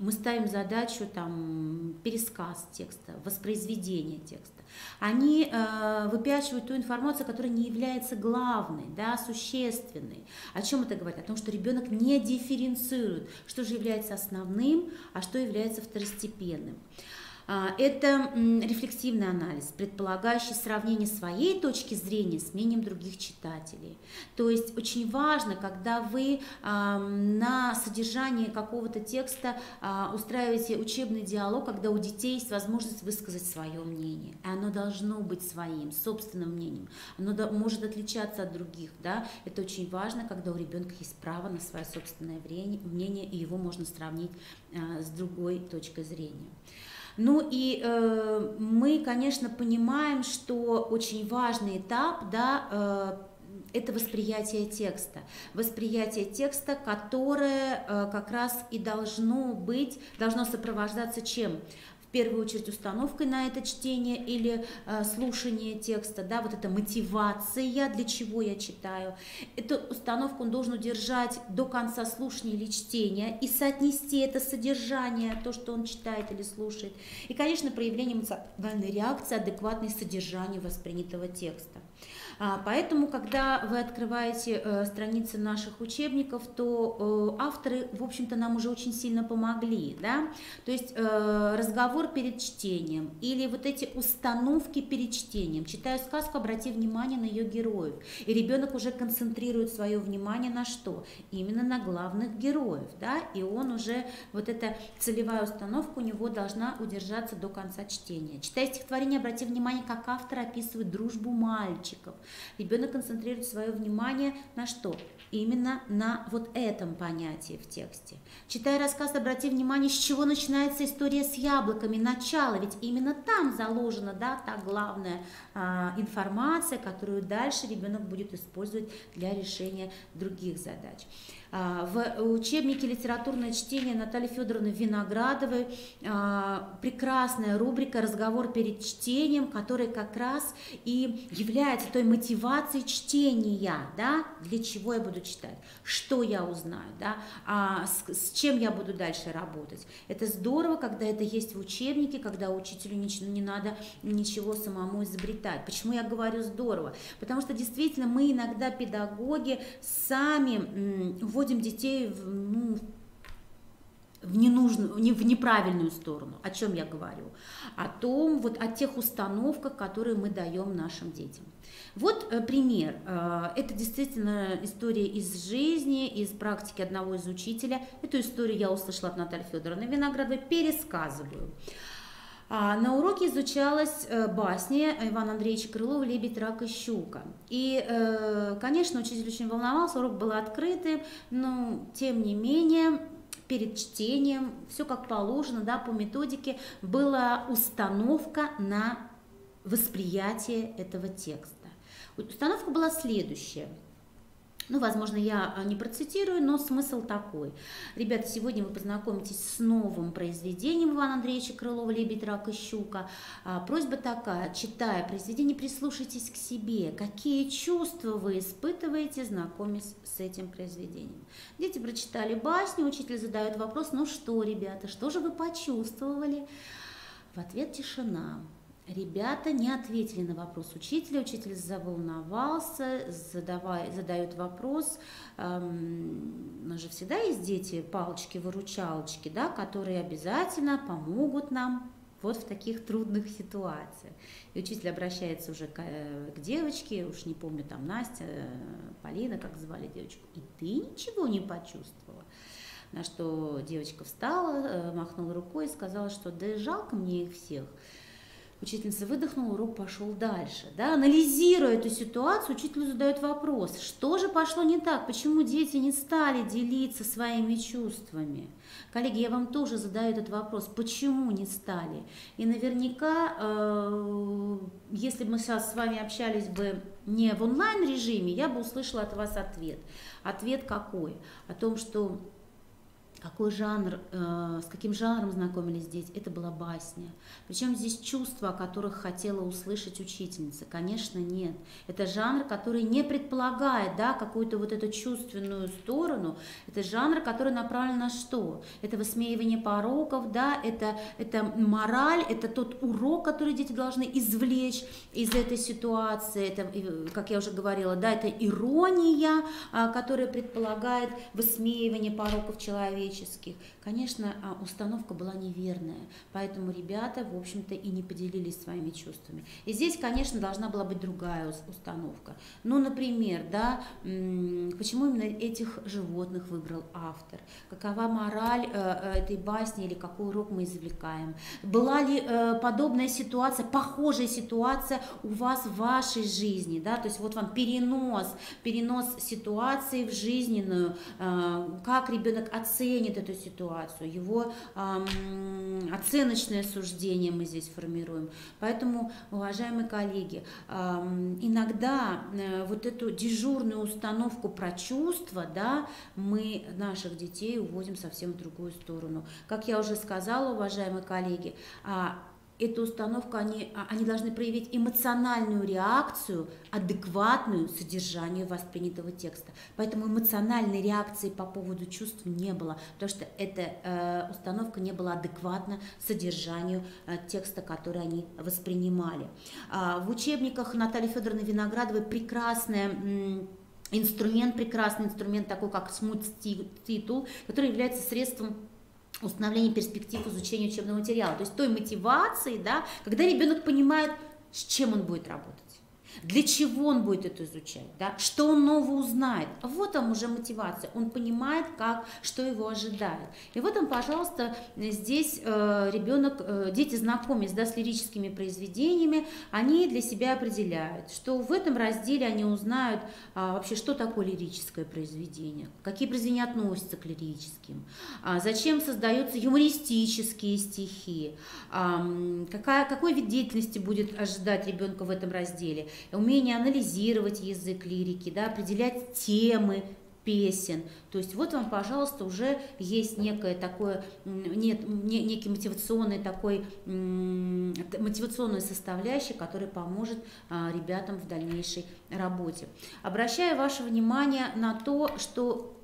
мы ставим задачу там пересказ текста, воспроизведение текста. Они э, выпячивают ту информацию, которая не является главной, да, существенной. О чем это говорит? О том, что ребенок не дифференцирует, что же является основным, а что является второстепенным. А, это рефлексивный анализ, предполагающий сравнение своей точки зрения с мнением других читателей. То есть очень важно, когда вы на содержании какого-то текста а, устраиваете учебный диалог, когда у детей есть возможность высказать свое мнение. И оно должно быть своим, собственным мнением. Оно может отличаться от других. Да? Это очень важно, когда у ребенка есть право на свое собственное мнение, и его можно сравнить а, с другой точкой зрения. Ну и э, мы, конечно, понимаем, что очень важный этап, да, э, это восприятие текста. Восприятие текста, которое э, как раз и должно быть, должно сопровождаться чем? Первую очередь установкой на это чтение или э, слушание текста, да, вот эта мотивация, для чего я читаю. Эту установку он должен удержать до конца слушания или чтения и соотнести это содержание, то, что он читает или слушает. И, конечно, проявление эмоциональной реакции, адекватной содержанию воспринятого текста. А, поэтому, когда вы открываете э, страницы наших учебников, то э, авторы, в общем-то, нам уже очень сильно помогли. Да? То есть э, разговор перед чтением или вот эти установки перед чтением. Читая сказку, обрати внимание на ее героев. И ребенок уже концентрирует свое внимание на что? Именно на главных героев. Да? И он уже, вот эта целевая установка у него должна удержаться до конца чтения. Читая стихотворение, обрати внимание, как автор описывает дружбу мальчиков, ребенок концентрирует свое внимание на что? Именно на вот этом понятии в тексте. Читая рассказ, обрати внимание, с чего начинается история с яблоками, начало, ведь именно там заложена да, та главная а, информация, которую дальше ребенок будет использовать для решения других задач. А, в учебнике «Литературное чтение» Натальи Федоровны Виноградовой а, прекрасная рубрика «Разговор перед чтением», которая как раз и является той мотивацией чтения, да, для чего я буду читать, что я узнаю, да, а с, с чем я буду дальше работать. Это здорово, когда это есть в учебнике, когда учителю ничего, не надо ничего самому изобретать. Почему я говорю здорово? Потому что действительно мы иногда, педагоги, сами вводим детей в, ну, в ненужную, в неправильную сторону. О чем я говорю? О том, вот о тех установках, которые мы даем нашим детям. Вот э, пример. Э, это действительно история из жизни, из практики одного из учителя. Эту историю я услышала от Натальи Федоровны Виноградовой, пересказываю. А, на уроке изучалась э, басня Ивана Андреевича Крылова «Лебедь, рак и щука». И, э, конечно, учитель очень волновался, урок был открытый, но, тем не менее, перед чтением, все как положено, да, по методике, была установка на восприятие этого текста. Установка была следующая – ну, возможно, я а, не процитирую, но смысл такой. Ребята, сегодня вы познакомитесь с новым произведением Ивана Андреевича Крылова «Лебедь, рак и щука». А, просьба такая, читая произведение, прислушайтесь к себе. Какие чувства вы испытываете, знакомясь с этим произведением? Дети прочитали басню, учитель задает вопрос, ну что, ребята, что же вы почувствовали? В ответ тишина. Ребята не ответили на вопрос учителя, учитель заволновался, задавая, задает вопрос, эм, у нас же всегда есть дети, палочки-выручалочки, да, которые обязательно помогут нам вот в таких трудных ситуациях. И учитель обращается уже к, э, к девочке, уж не помню, там Настя, э, Полина, как звали девочку, и ты ничего не почувствовала. На что девочка встала, э, махнула рукой и сказала, что да жалко мне их всех. Учительница выдохнула, урок пошел дальше. Да? Анализируя эту ситуацию, учителю задает вопрос, что же пошло не так, почему дети не стали делиться своими чувствами. Коллеги, я вам тоже задаю этот вопрос, почему не стали? И наверняка, э, если бы мы сейчас с вами общались бы не в онлайн-режиме, я бы услышала от вас ответ. Ответ какой? О том, что какой жанр, э, с каким жанром знакомились дети, это была басня. Причем здесь чувства, о которых хотела услышать учительница? Конечно, нет. Это жанр, который не предполагает да, какую-то вот эту чувственную сторону. Это жанр, который направлен на что? Это высмеивание пороков, да, это, это мораль, это тот урок, который дети должны извлечь из этой ситуации. Это, как я уже говорила, да, это ирония, а, которая предполагает высмеивание пороков человека человеческих. Конечно, а, установка была неверная, поэтому ребята, в общем-то, и не поделились своими чувствами. И здесь, конечно, должна была быть другая установка. Ну, например, да, почему именно этих животных выбрал автор? Какова мораль э, э, этой басни или какой урок мы извлекаем? Была ли э, подобная ситуация, похожая ситуация у вас в вашей жизни? Да? То есть вот вам перенос, перенос ситуации в жизненную, как ребенок оценивает оценит эту ситуацию, его эм, оценочное суждение мы здесь формируем. Поэтому, уважаемые коллеги, эм, иногда э, вот эту дежурную установку про чувства, да, мы наших детей уводим совсем в другую сторону. Как я уже сказала, уважаемые коллеги, э, эту установку, они, а, они должны проявить эмоциональную реакцию, адекватную содержанию воспринятого текста. Поэтому эмоциональной реакции по поводу чувств не было, потому что эта э, установка не была адекватна содержанию э, текста, который они воспринимали. Э, в учебниках Натальи Федоровны Виноградовой прекрасная инструмент, прекрасный инструмент, такой как смут-титул, который является средством установление перспектив изучения учебного материала, то есть той мотивации, да, когда ребенок понимает, с чем он будет работать. Для чего он будет это изучать? Да? Что он нового узнает? Вот там уже мотивация. Он понимает, как, что его ожидает. И вот он, пожалуйста, здесь э, ребенок, э, дети знакомясь да, с лирическими произведениями, они для себя определяют, что в этом разделе они узнают а, вообще, что такое лирическое произведение, какие произведения относятся к лирическим, а, зачем создаются юмористические стихи, а, какая, какой вид деятельности будет ожидать ребенка в этом разделе умение анализировать язык лирики, да, определять темы песен. То есть вот вам, пожалуйста, уже есть некое такое, нет, не, некий мотивационный такой, мотивационная составляющая, которая поможет а, ребятам в дальнейшей работе. Обращаю ваше внимание на то, что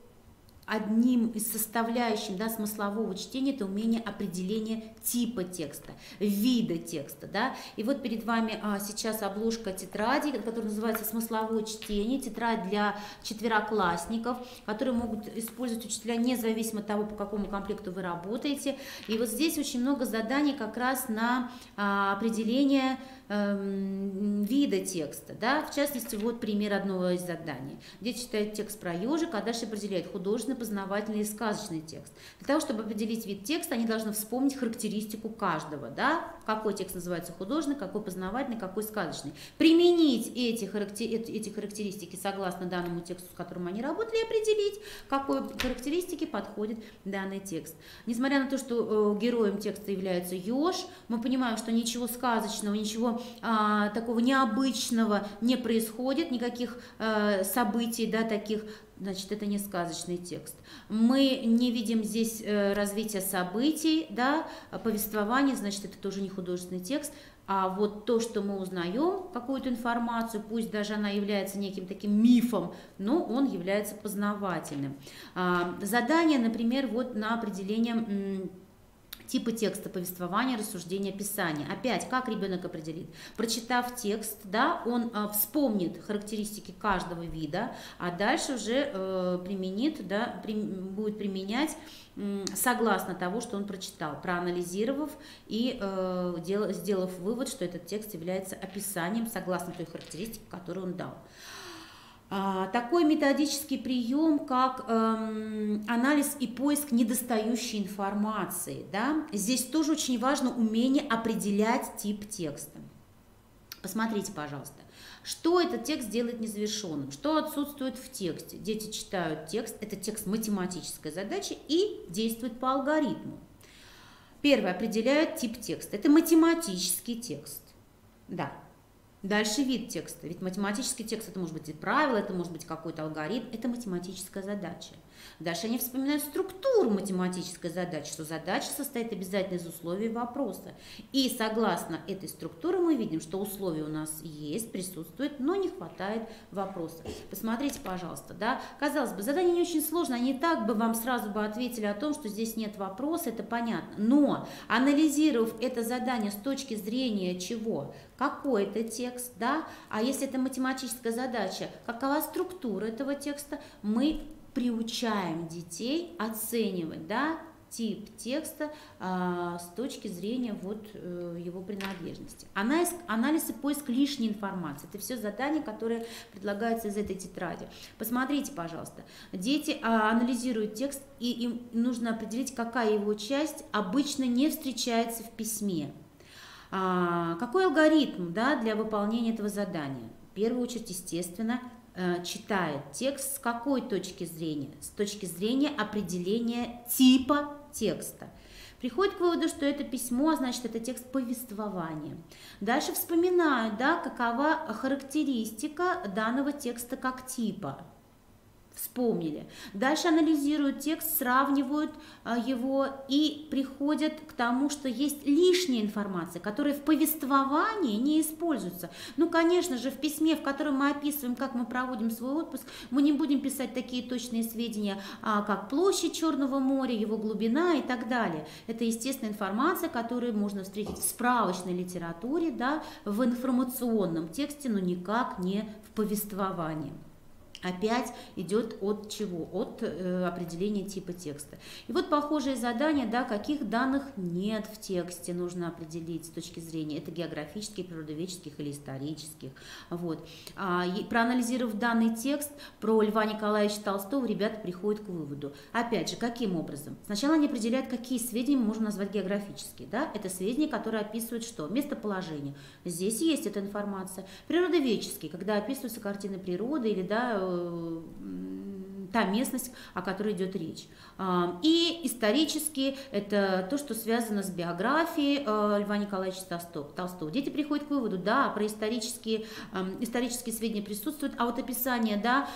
одним из составляющих да, смыслового чтения это умение определения типа текста, вида текста. Да? И вот перед вами а, сейчас обложка тетради, которая называется «Смысловое чтение», тетрадь для четвероклассников, которые могут использовать учителя независимо от того, по какому комплекту вы работаете. И вот здесь очень много заданий как раз на а, определение Эм, вида текста. Да? В частности, вот пример одного из заданий. Дети читают текст про ежика, а дальше определяют художественный, познавательный и сказочный текст. Для того, чтобы определить вид текста, они должны вспомнить характеристику каждого. Да? Какой текст называется художественный, какой познавательный, какой сказочный. Применить эти, характер... эти характеристики согласно данному тексту, с которым они работали, и определить, какой характеристике подходит данный текст. Несмотря на то, что э, героем текста является еж, мы понимаем, что ничего сказочного, ничего а, такого необычного не происходит, никаких а, событий, да, таких, значит, это не сказочный текст. Мы не видим здесь э, развития событий, да, повествования, значит, это тоже не художественный текст, а вот то, что мы узнаем, какую-то информацию, пусть даже она является неким таким мифом, но он является познавательным. А, задание, например, вот на определение типы текста повествования, рассуждения, описания. Опять, как ребенок определит? Прочитав текст, да, он э, вспомнит характеристики каждого вида, а дальше уже э, применит, да, при, будет применять э, согласно того, что он прочитал, проанализировав и э, дел, сделав вывод, что этот текст является описанием согласно той характеристике, которую он дал. А, такой методический прием, как эм, анализ и поиск недостающей информации. Да? Здесь тоже очень важно умение определять тип текста. Посмотрите, пожалуйста, что этот текст делает незавершенным, что отсутствует в тексте. Дети читают текст, это текст математической задачи и действуют по алгоритму. Первое, определяют тип текста. Это математический текст. Да, Дальше вид текста. Ведь математический текст это может быть и правило, это может быть какой-то алгоритм, это математическая задача. Дальше они вспоминают структуру математической задачи, что задача состоит обязательно из условий вопроса. И согласно этой структуре мы видим, что условия у нас есть, присутствуют, но не хватает вопроса. Посмотрите, пожалуйста, да, казалось бы, задание не очень сложное, они так бы вам сразу бы ответили о том, что здесь нет вопроса, это понятно. Но анализировав это задание с точки зрения чего? Какой это текст, да? А если это математическая задача, какова структура этого текста, мы приучаем детей оценивать да, тип текста а, с точки зрения вот, э, его принадлежности. Анализ, анализ и поиск лишней информации. Это все задания, которые предлагаются из этой тетради. Посмотрите, пожалуйста. Дети а, анализируют текст, и им нужно определить, какая его часть обычно не встречается в письме. А, какой алгоритм да, для выполнения этого задания? В первую очередь, естественно, читает текст с какой точки зрения? С точки зрения определения типа текста. Приходит к выводу, что это письмо, значит, это текст повествования. Дальше вспоминают, да, какова характеристика данного текста как типа вспомнили. Дальше анализируют текст, сравнивают а, его и приходят к тому, что есть лишняя информация, которая в повествовании не используется. Ну, конечно же, в письме, в котором мы описываем, как мы проводим свой отпуск, мы не будем писать такие точные сведения, а, как площадь Черного моря, его глубина и так далее. Это, естественно, информация, которую можно встретить в справочной литературе, да, в информационном тексте, но никак не в повествовании опять идет от чего? От э, определения типа текста. И вот похожие задания, да, каких данных нет в тексте, нужно определить с точки зрения, это географических, природоведческих или исторических. Вот. А, и, проанализировав данный текст про Льва Николаевича Толстого, ребята приходят к выводу. Опять же, каким образом? Сначала они определяют, какие сведения можно назвать географические. Да? Это сведения, которые описывают что? Местоположение. Здесь есть эта информация. Природоведческие, когда описываются картины природы или да, Та местность, о которой идет речь. А, и исторически это то, что связано с биографией э, Льва Николаевича Толстого. Дети приходят к выводу, да, про исторические, эм, исторические сведения присутствуют, а вот описание да,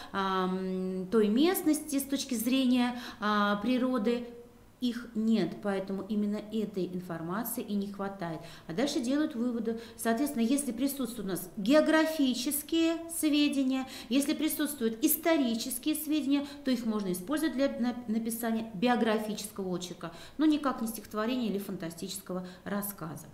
той местности с точки зрения а, природы их нет, поэтому именно этой информации и не хватает. А дальше делают выводы. Соответственно, если присутствуют у нас географические сведения, если присутствуют исторические сведения, то их можно использовать для написания биографического очерка, но никак не стихотворения или фантастического рассказа.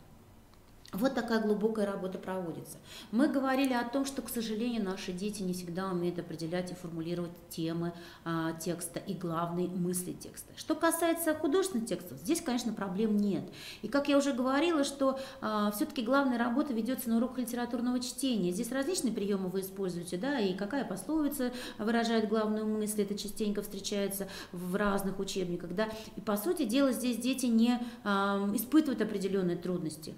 Вот такая глубокая работа проводится. Мы говорили о том, что, к сожалению, наши дети не всегда умеют определять и формулировать темы а, текста и главные мысли текста. Что касается художественных текстов, здесь, конечно, проблем нет. И, как я уже говорила, что а, все-таки главная работа ведется на уроках литературного чтения. Здесь различные приемы вы используете, да, и какая пословица выражает главную мысль, это частенько встречается в разных учебниках, да. И, по сути дела, здесь дети не а, испытывают определенные трудности.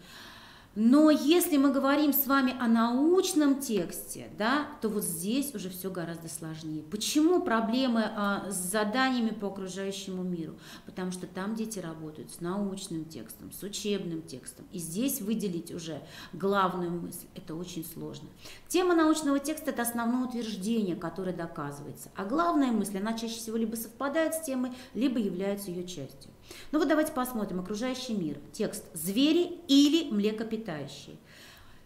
Но если мы говорим с вами о научном тексте, да, то вот здесь уже все гораздо сложнее. Почему проблемы а, с заданиями по окружающему миру? Потому что там дети работают с научным текстом, с учебным текстом. И здесь выделить уже главную мысль – это очень сложно. Тема научного текста – это основное утверждение, которое доказывается. А главная мысль, она чаще всего либо совпадает с темой, либо является ее частью. Ну вот давайте посмотрим окружающий мир. Текст «Звери или млекопитающие».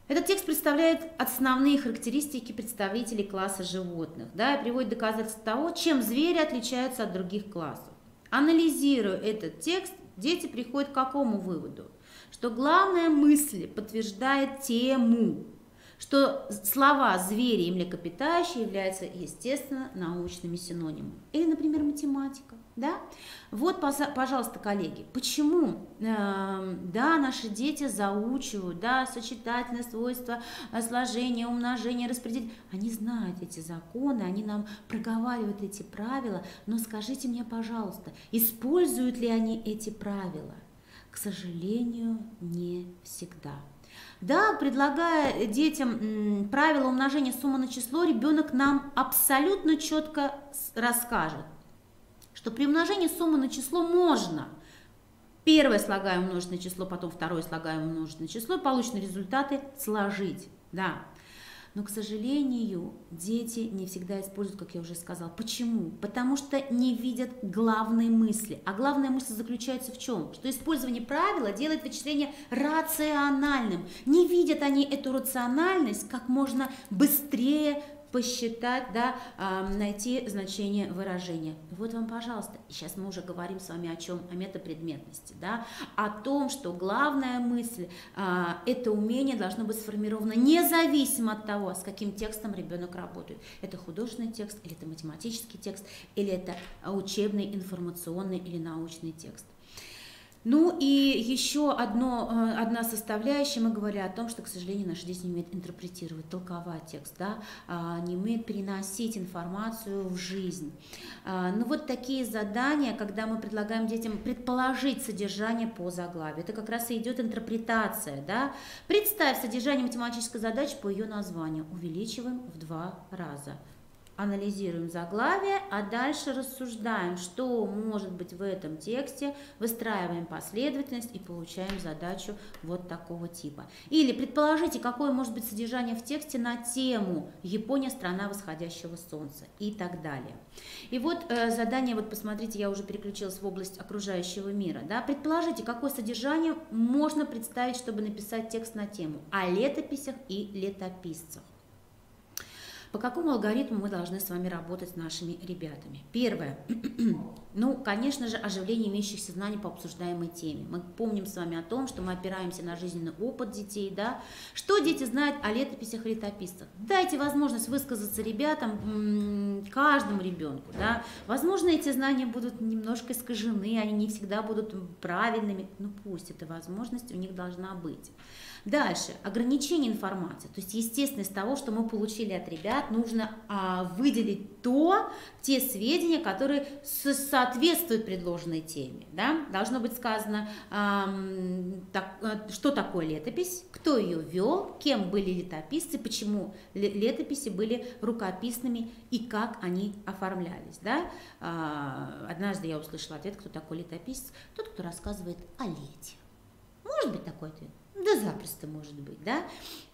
Этот текст представляет основные характеристики представителей класса животных да, и приводит доказательства того, чем звери отличаются от других классов. Анализируя этот текст, дети приходят к какому выводу? Что главная мысль подтверждает тему, что слова «звери» и «млекопитающие» являются, естественно, научными синонимами. Или, например, математика. Да? Вот, пожалуйста, коллеги, почему э, да, наши дети заучивают да, сочетательные свойства, э, сложения, умножения, распределения. Они знают эти законы, они нам проговаривают эти правила, но скажите мне, пожалуйста, используют ли они эти правила? К сожалению, не всегда. Да, предлагая детям правила умножения суммы на число, ребенок нам абсолютно четко расскажет, что при умножении суммы на число можно первое слагаем умножить на число, потом второе слагаем умножить на число, и полученные результаты сложить. Да. Но, к сожалению, дети не всегда используют, как я уже сказала. Почему? Потому что не видят главной мысли. А главная мысль заключается в чем? Что использование правила делает вычисление рациональным. Не видят они эту рациональность как можно быстрее посчитать, да, найти значение выражения. Вот вам, пожалуйста, сейчас мы уже говорим с вами о чем? О метапредметности, да, о том, что главная мысль, а, это умение должно быть сформировано независимо от того, с каким текстом ребенок работает. Это художественный текст, или это математический текст, или это учебный, информационный или научный текст. Ну и еще одно, э, одна составляющая, мы говорили о том, что, к сожалению, наши дети не умеют интерпретировать, толковать текст, да, а, не умеют переносить информацию в жизнь. А, ну вот такие задания, когда мы предлагаем детям предположить содержание по заглавию, это как раз и идет интерпретация, да. Представь содержание математической задачи по ее названию, увеличиваем в два раза – анализируем заглавие, а дальше рассуждаем, что может быть в этом тексте, выстраиваем последовательность и получаем задачу вот такого типа. Или предположите, какое может быть содержание в тексте на тему «Япония – страна восходящего солнца» и так далее. И вот э, задание, вот посмотрите, я уже переключилась в область окружающего мира. Да? Предположите, какое содержание можно представить, чтобы написать текст на тему о летописях и летописцах. По какому алгоритму мы должны с вами работать с нашими ребятами? Первое. ну, конечно же, оживление имеющихся знаний по обсуждаемой теме. Мы помним с вами о том, что мы опираемся на жизненный опыт детей, да? Что дети знают о летописях и летописцах? Дайте возможность высказаться ребятам, каждому ребенку, да? Возможно, эти знания будут немножко искажены, они не всегда будут правильными, но пусть эта возможность у них должна быть. Дальше, ограничение информации. То есть, естественно, из того, что мы получили от ребят, нужно а, выделить то, те сведения, которые соответствуют предложенной теме. Да? Должно быть сказано, а, так, э, что такое летопись, кто ее вел, кем были летописцы, почему летописи были рукописными и как они оформлялись. Да? А, однажды я услышала ответ, кто такой летописец, тот, кто рассказывает о лете. Может быть такой ответ? Да запросто может быть, да.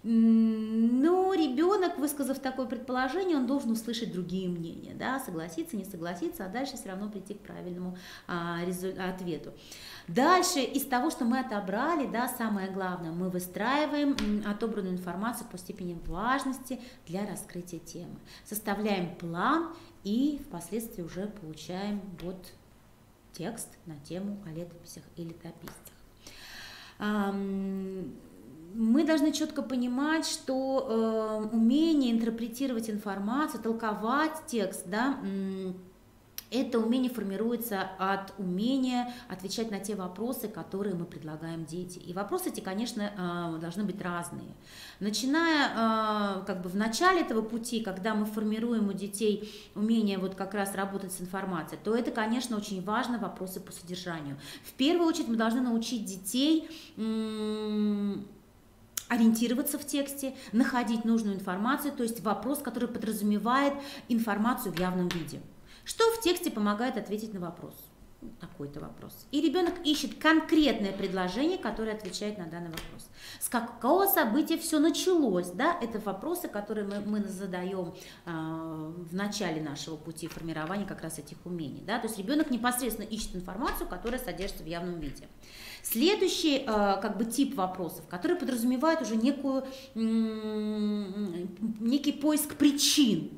Но ребенок, высказав такое предположение, он должен услышать другие мнения, да, согласиться, не согласиться, а дальше все равно прийти к правильному а, ответу. Дальше из того, что мы отобрали, да, самое главное, мы выстраиваем отобранную информацию по степени важности для раскрытия темы. Составляем план и впоследствии уже получаем вот текст на тему о летописях и летописцах мы должны четко понимать, что э, умение интерпретировать информацию, толковать текст, да, это умение формируется от умения отвечать на те вопросы, которые мы предлагаем дети. И вопросы эти, конечно, а, должны быть разные. Начиная а, как бы в начале этого пути, когда мы формируем у детей умение вот как раз работать с информацией, то это, конечно, очень важно вопросы по содержанию. В первую очередь мы должны научить детей ориентироваться в тексте, находить нужную информацию, то есть вопрос, который подразумевает информацию в явном виде. Что в тексте помогает ответить на вопрос? такой-то вопрос. И ребенок ищет конкретное предложение, которое отвечает на данный вопрос. С какого события все началось? Да? Это вопросы, которые мы, мы задаем э, в начале нашего пути формирования как раз этих умений. Да? То есть ребенок непосредственно ищет информацию, которая содержится в явном виде. Следующий э, как бы тип вопросов, который подразумевает уже некую, э, некий поиск причин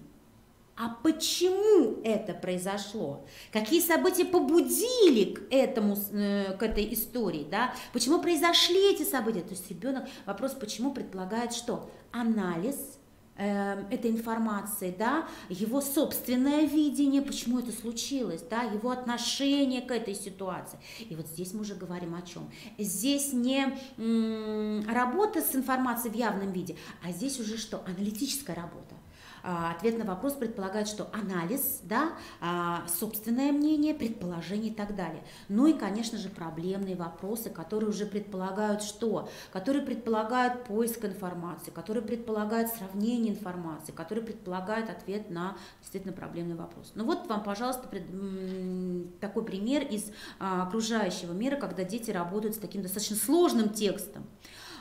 а почему это произошло? Какие события побудили к этому, э, к этой истории, да? Почему произошли эти события? То есть ребенок, вопрос почему предполагает что? Анализ э, этой информации, да, его собственное видение, почему это случилось, да, его отношение к этой ситуации. И вот здесь мы уже говорим о чем. Здесь не работа с информацией в явном виде, а здесь уже что? Аналитическая работа ответ на вопрос предполагает, что анализ, да, а, собственное мнение, предположение и так далее. Ну и, конечно же, проблемные вопросы, которые уже предполагают что? Которые предполагают поиск информации, которые предполагают сравнение информации, которые предполагают ответ на действительно проблемный вопрос. Ну вот вам, пожалуйста, такой пример из а, окружающего мира, когда дети работают с таким достаточно сложным текстом.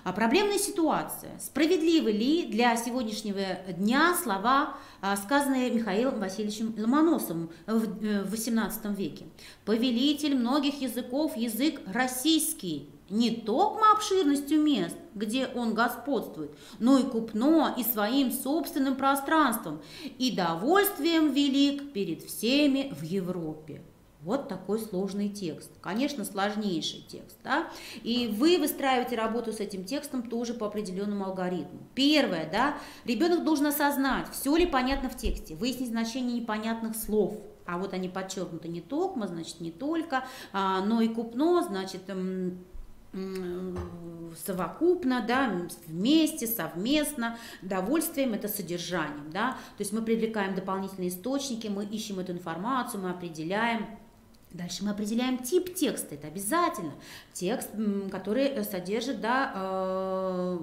А проблемная ситуация. Справедливы ли для сегодняшнего дня слова, а, сказанные Михаилом Васильевичем Ломоносовым в XVIII э, веке? Повелитель многих языков, язык российский, не только обширностью мест, где он господствует, но и купно и своим собственным пространством, и довольствием велик перед всеми в Европе. Вот такой сложный текст, конечно, сложнейший текст. Да? И вы выстраиваете работу с этим текстом тоже по определенному алгоритму. Первое, да, ребенок должен осознать, все ли понятно в тексте, выяснить значение непонятных слов. А вот они подчеркнуты не только, значит, не только, а, но и купно, значит, совокупно, да, вместе, совместно, довольствием это содержанием, да, то есть мы привлекаем дополнительные источники, мы ищем эту информацию, мы определяем, Дальше мы определяем тип текста, это обязательно. Текст, который содержит да, э,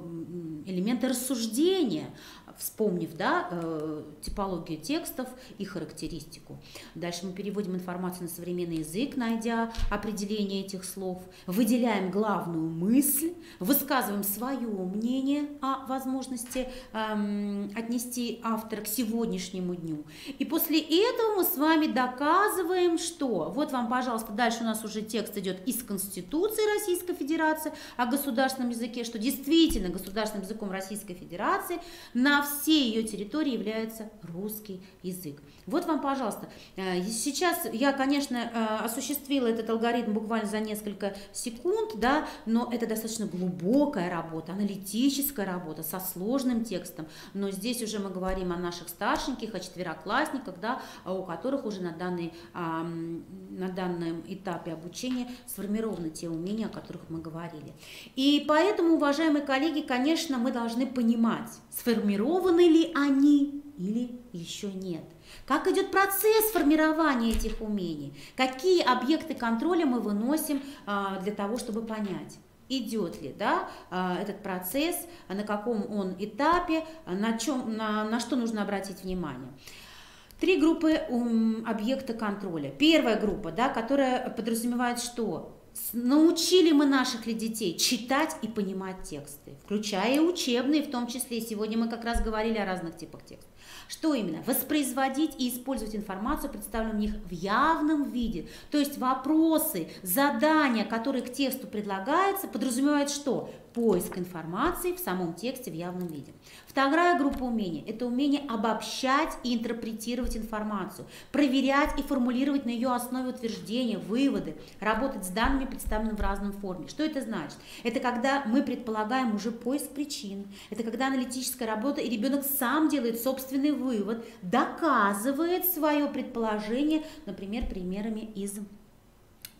элементы рассуждения, вспомнив да, э, типологию текстов и характеристику. Дальше мы переводим информацию на современный язык, найдя определение этих слов, выделяем главную мысль, высказываем свое мнение о возможности эм, отнести автора к сегодняшнему дню. И после этого мы с вами доказываем, что вот вам, пожалуйста, дальше у нас уже текст идет из Конституции Российской Федерации о государственном языке, что действительно государственным языком Российской Федерации на всей ее территории является русский язык. Вот вам, пожалуйста, э, сейчас я, конечно, э, осуществила этот алгоритм буквально за несколько секунд, да, но это достаточно глубокая работа, аналитическая работа со сложным текстом. Но здесь уже мы говорим о наших старшеньких, о четвероклассниках, да, у которых уже на, данный, на данном этапе обучения сформированы те умения, о которых мы говорили. И поэтому, уважаемые коллеги, конечно, мы должны понимать, сформированы ли они или еще нет. Как идет процесс формирования этих умений? Какие объекты контроля мы выносим а, для того, чтобы понять? идет ли да, а, этот процесс, на каком он этапе, на, чем, на, на что нужно обратить внимание. Три группы объекта контроля. Первая группа, да, которая подразумевает что? Научили мы наших ли детей читать и понимать тексты, включая учебные, в том числе. Сегодня мы как раз говорили о разных типах текстов. Что именно? Воспроизводить и использовать информацию, представленную в них в явном виде. То есть вопросы, задания, которые к тексту предлагаются, подразумевают что? Поиск информации в самом тексте в явном виде. Вторая группа умений – это умение обобщать и интерпретировать информацию, проверять и формулировать на ее основе утверждения, выводы, работать с данными, представленными в разном форме. Что это значит? Это когда мы предполагаем уже поиск причин, это когда аналитическая работа, и ребенок сам делает собственный вывод, доказывает свое предположение, например, примерами из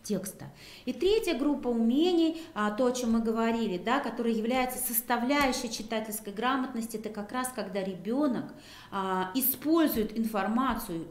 текста. И третья группа умений, а, то, о чем мы говорили, да, которая является составляющей читательской грамотности, это как раз когда ребенок а, использует информацию,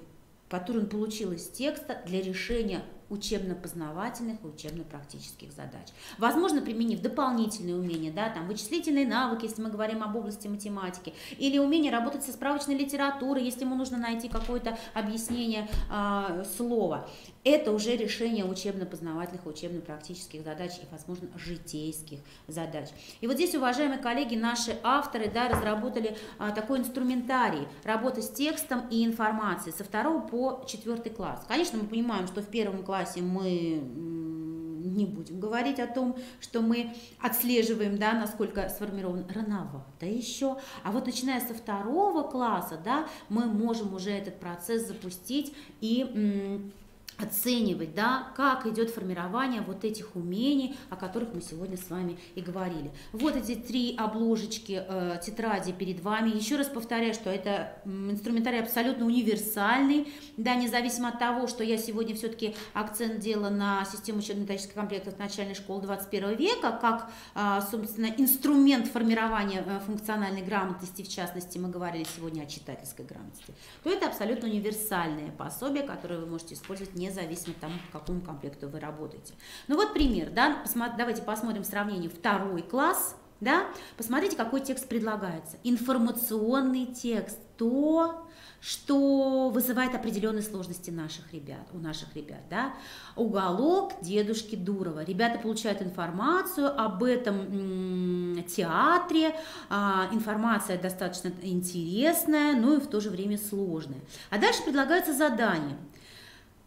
которую он получил из текста для решения учебно-познавательных и учебно-практических задач. Возможно, применив дополнительные умения, да, там, вычислительные навыки, если мы говорим об области математики, или умение работать со справочной литературой, если ему нужно найти какое-то объяснение э, слова. Это уже решение учебно-познавательных, учебно-практических задач и, возможно, житейских задач. И вот здесь, уважаемые коллеги, наши авторы да, разработали а, такой инструментарий работы с текстом и информацией со второго по четвертый класс. Конечно, мы понимаем, что в первом классе мы не будем говорить о том, что мы отслеживаем, да, насколько сформирован рановато еще. А вот начиная со второго класса, да, мы можем уже этот процесс запустить и оценивать, да, как идет формирование вот этих умений, о которых мы сегодня с вами и говорили. Вот эти три обложечки э, тетради перед вами. Еще раз повторяю, что это инструментарий абсолютно универсальный, да, независимо от того, что я сегодня все-таки акцент делала на систему учебно-методических комплектов начальной школы 21 века, как, э, собственно, инструмент формирования э, функциональной грамотности, в частности, мы говорили сегодня о читательской грамотности, то это абсолютно универсальное пособие, которое вы можете использовать не независимо от того, по какому комплекту вы работаете. Ну вот пример, да, давайте посмотрим сравнение второй класс, да, посмотрите, какой текст предлагается. Информационный текст, то, что вызывает определенные сложности наших ребят, у наших ребят, да. Уголок дедушки Дурова. Ребята получают информацию об этом театре, а, информация достаточно интересная, но и в то же время сложная. А дальше предлагается задание –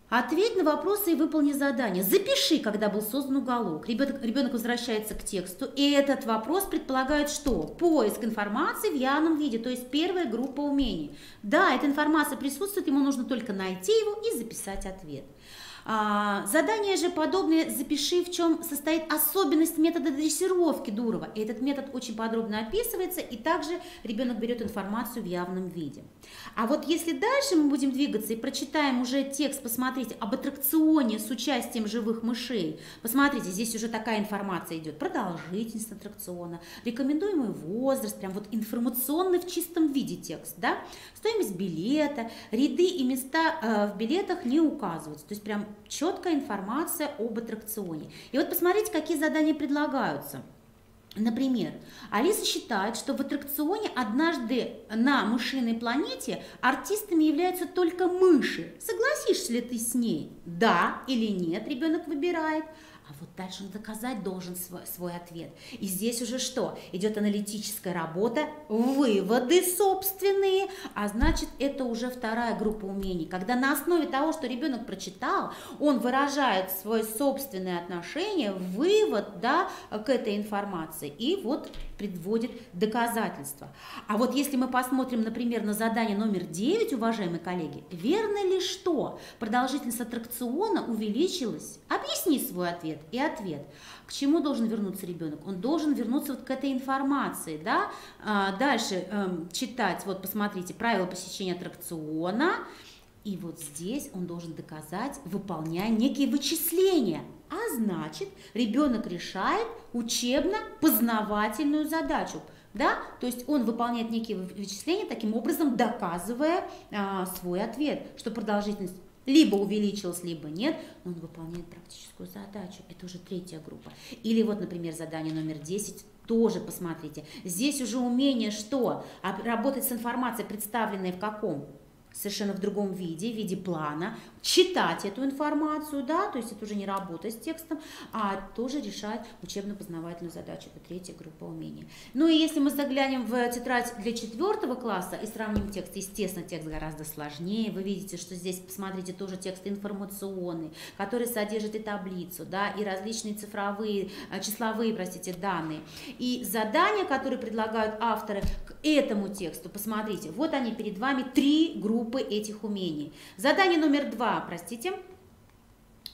Ответь на вопросы и выполни задание. Запиши, когда был создан уголок. Ребенок, ребенок возвращается к тексту, и этот вопрос предполагает что? Поиск информации в явном виде, то есть первая группа умений. Да, эта информация присутствует, ему нужно только найти его и записать ответ. А, задание же подобное запиши, в чем состоит особенность метода дрессировки Дурова. И этот метод очень подробно описывается, и также ребенок берет информацию в явном виде. А вот если дальше мы будем двигаться и прочитаем уже текст, посмотрите, об аттракционе с участием живых мышей, посмотрите, здесь уже такая информация идет, продолжительность аттракциона, рекомендуемый возраст, прям вот информационный в чистом виде текст, да, стоимость билета, ряды и места э, в билетах не указываются, то есть прям четкая информация об аттракционе. И вот посмотрите, какие задания предлагаются. Например, Алиса считает, что в аттракционе однажды на мышиной планете артистами являются только мыши. Согласишься ли ты с ней? Да или нет, ребенок выбирает. А вот дальше он доказать должен свой, свой ответ. И здесь уже что? Идет аналитическая работа, выводы собственные, а значит это уже вторая группа умений, когда на основе того, что ребенок прочитал, он выражает свое собственное отношение, вывод да, к этой информации и вот приводит доказательства. А вот если мы посмотрим, например, на задание номер 9, уважаемые коллеги, верно ли что? Продолжительность аттракциона увеличилась? Объясни свой ответ и ответ. К чему должен вернуться ребенок? Он должен вернуться вот к этой информации, да, а, дальше эм, читать, вот посмотрите, правила посещения аттракциона, и вот здесь он должен доказать, выполняя некие вычисления. А значит, ребенок решает учебно-познавательную задачу. Да? То есть он выполняет некие вычисления, таким образом доказывая а, свой ответ, что продолжительность либо увеличилось, либо нет, но он выполняет практическую задачу. Это уже третья группа. Или вот, например, задание номер 10, тоже посмотрите. Здесь уже умение что? Работать с информацией, представленной в каком? Совершенно в другом виде, в виде плана, читать эту информацию, да, то есть это уже не работа с текстом, а тоже решать учебно-познавательную задачу. Это третья группа умений. Ну и если мы заглянем в тетрадь для четвертого класса и сравним текст, естественно, текст гораздо сложнее. Вы видите, что здесь, посмотрите, тоже текст информационный, который содержит и таблицу, да, и различные цифровые, э, числовые, простите, данные. И задания, которые предлагают авторы этому тексту, посмотрите, вот они перед вами, три группы этих умений. Задание номер два простите,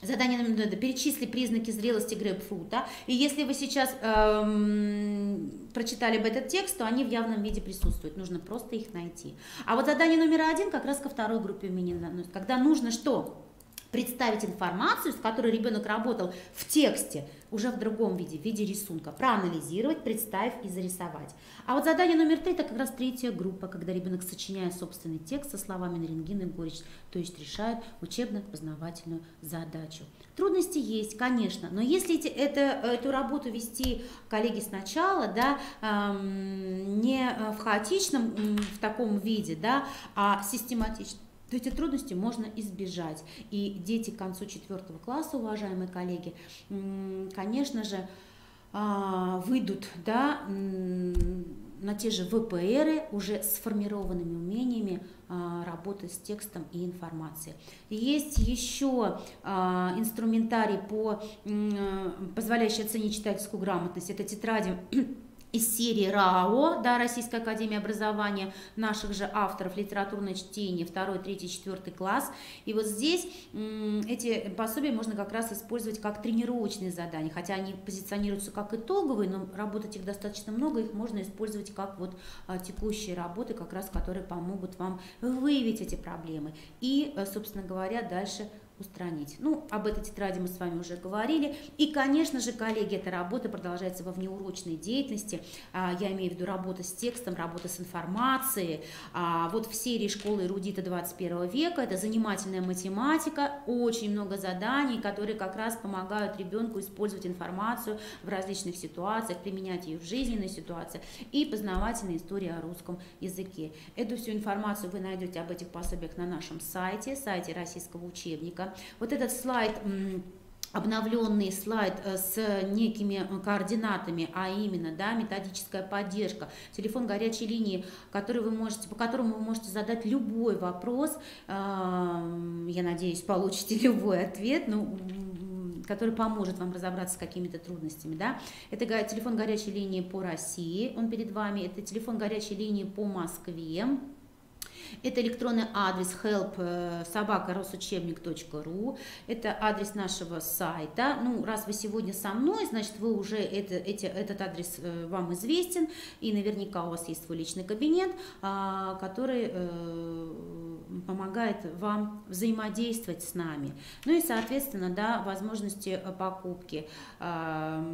Задание номер два. Перечисли признаки зрелости грейпфрута. И если вы сейчас эм, прочитали бы этот текст, то они в явном виде присутствуют. Нужно просто их найти. А вот задание номер один как раз ко второй группе умений. Когда нужно что? представить информацию, с которой ребенок работал в тексте, уже в другом виде, в виде рисунка, проанализировать, представив и зарисовать. А вот задание номер три – это как раз третья группа, когда ребенок сочиняет собственный текст со словами Нарингин и Горич, то есть решает учебно-познавательную задачу. Трудности есть, конечно, но если эти, это, эту работу вести, коллеги, сначала, да, эм, не в хаотичном, в таком виде, да, а систематично, то эти трудности можно избежать. И дети к концу четвертого класса, уважаемые коллеги, конечно же, а, выйдут да, на те же ВПРы уже сформированными умениями а, работы с текстом и информацией. Есть еще а, инструментарий, по, позволяющий оценить читательскую грамотность. Это тетради из серии РАО, да, Российская Академия Образования, наших же авторов «Литературное чтение», 2, 3, 4 класс. И вот здесь эти пособия можно как раз использовать как тренировочные задания, хотя они позиционируются как итоговые, но работать их достаточно много, их можно использовать как вот а, текущие работы, как раз которые помогут вам выявить эти проблемы и, э, собственно говоря, дальше устранить. Ну, об этой тетради мы с вами уже говорили. И, конечно же, коллеги, эта работа продолжается во внеурочной деятельности. А, я имею в виду работа с текстом, работа с информацией. А, вот в серии школы эрудита 21 века это занимательная математика, очень много заданий, которые как раз помогают ребенку использовать информацию в различных ситуациях, применять ее в жизненной ситуации и познавательная история о русском языке. Эту всю информацию вы найдете об этих пособиях на нашем сайте, сайте российского учебника. Вот этот слайд обновленный слайд э, с некими координатами, а именно да, методическая поддержка, телефон горячей линии, который вы можете, по которому вы можете задать любой вопрос, я надеюсь, получите любой ответ, ну, который поможет вам разобраться с какими-то трудностями. Да? Это телефон горячей линии по России, он перед вами, это телефон горячей линии по Москве, это электронный адрес help э, собака росучебник.ру. Это адрес нашего сайта. Ну, раз вы сегодня со мной, значит, вы уже это, эти, этот адрес э, вам известен, и наверняка у вас есть свой личный кабинет, а, который э, помогает вам взаимодействовать с нами. Ну и, соответственно, да, возможности покупки. А,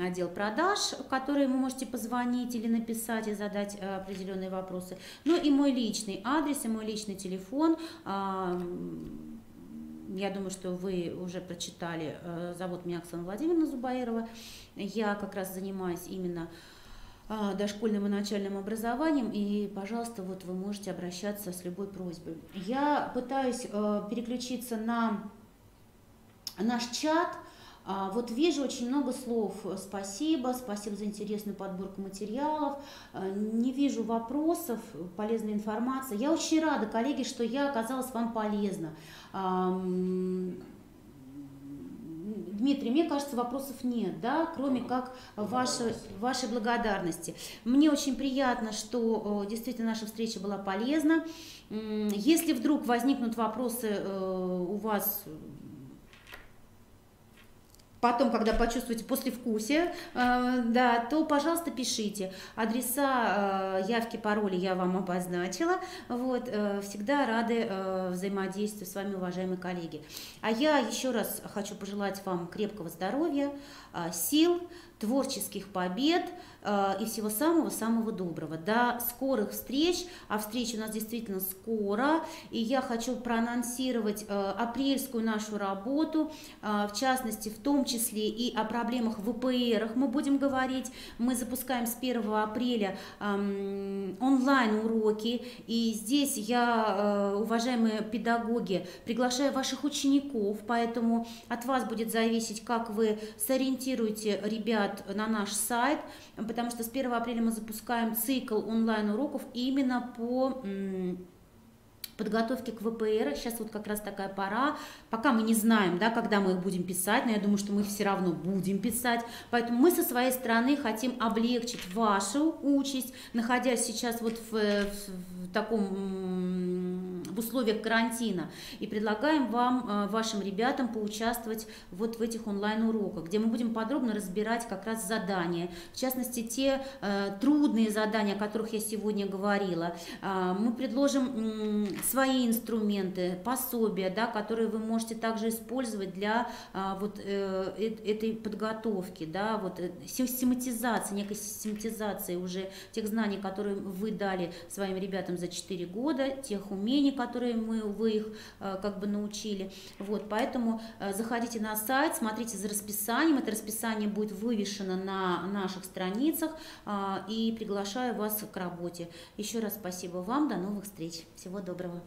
отдел продаж, в который вы можете позвонить или написать и задать определенные вопросы. Ну и мой личный личный адрес и мой личный телефон. Я думаю, что вы уже прочитали. Э, зовут меня Оксана Владимировна Зубаирова. Я как раз занимаюсь именно а, дошкольным и начальным образованием, и, пожалуйста, вот вы можете обращаться с любой просьбой. Я пытаюсь э, переключиться на наш чат, а, вот вижу очень много слов «спасибо», «спасибо за интересную подборку материалов», а, не вижу вопросов, полезной информации. Я очень рада, коллеги, что я оказалась вам полезна. Дмитрий, мне кажется, вопросов нет, да, кроме как вашей, вашей благодарности. Мне очень приятно, что действительно наша встреча была полезна. Если вдруг возникнут вопросы э, у вас потом, когда почувствуете послевкусие, э, да, то, пожалуйста, пишите. Адреса, э, явки, пароли я вам обозначила. Вот, э, всегда рады э, взаимодействию с вами, уважаемые коллеги. А я еще раз хочу пожелать вам крепкого здоровья, сил, творческих побед э, и всего самого-самого доброго. До скорых встреч, а встреча у нас действительно скоро, и я хочу проанонсировать э, апрельскую нашу работу, в частности, в том числе и о проблемах в ВПРах мы будем говорить. Мы запускаем с 1 апреля онлайн-уроки, и здесь я, уважаемые педагоги, приглашаю ваших учеников, поэтому от вас будет зависеть, как вы сориентируете ребят на наш сайт, потому что с 1 апреля мы запускаем цикл онлайн-уроков именно по подготовки к ВПР. Сейчас вот как раз такая пора. Пока мы не знаем, да, когда мы их будем писать, но я думаю, что мы их все равно будем писать. Поэтому мы со своей стороны хотим облегчить вашу участь, находясь сейчас вот в, в, в таком в условиях карантина. И предлагаем вам, э, вашим ребятам, поучаствовать вот в этих онлайн-уроках, где мы будем подробно разбирать как раз задания, в частности, те э, трудные задания, о которых я сегодня говорила. Э, мы предложим свои инструменты, пособия, да, которые вы можете также использовать для а, вот э, этой подготовки, да, вот систематизации, некой систематизации уже тех знаний, которые вы дали своим ребятам за 4 года, тех умений, которые мы, вы их э, как бы научили. Вот, поэтому заходите на сайт, смотрите за расписанием, это расписание будет вывешено на наших страницах и приглашаю вас к работе. Еще раз спасибо вам, до новых встреч, всего доброго.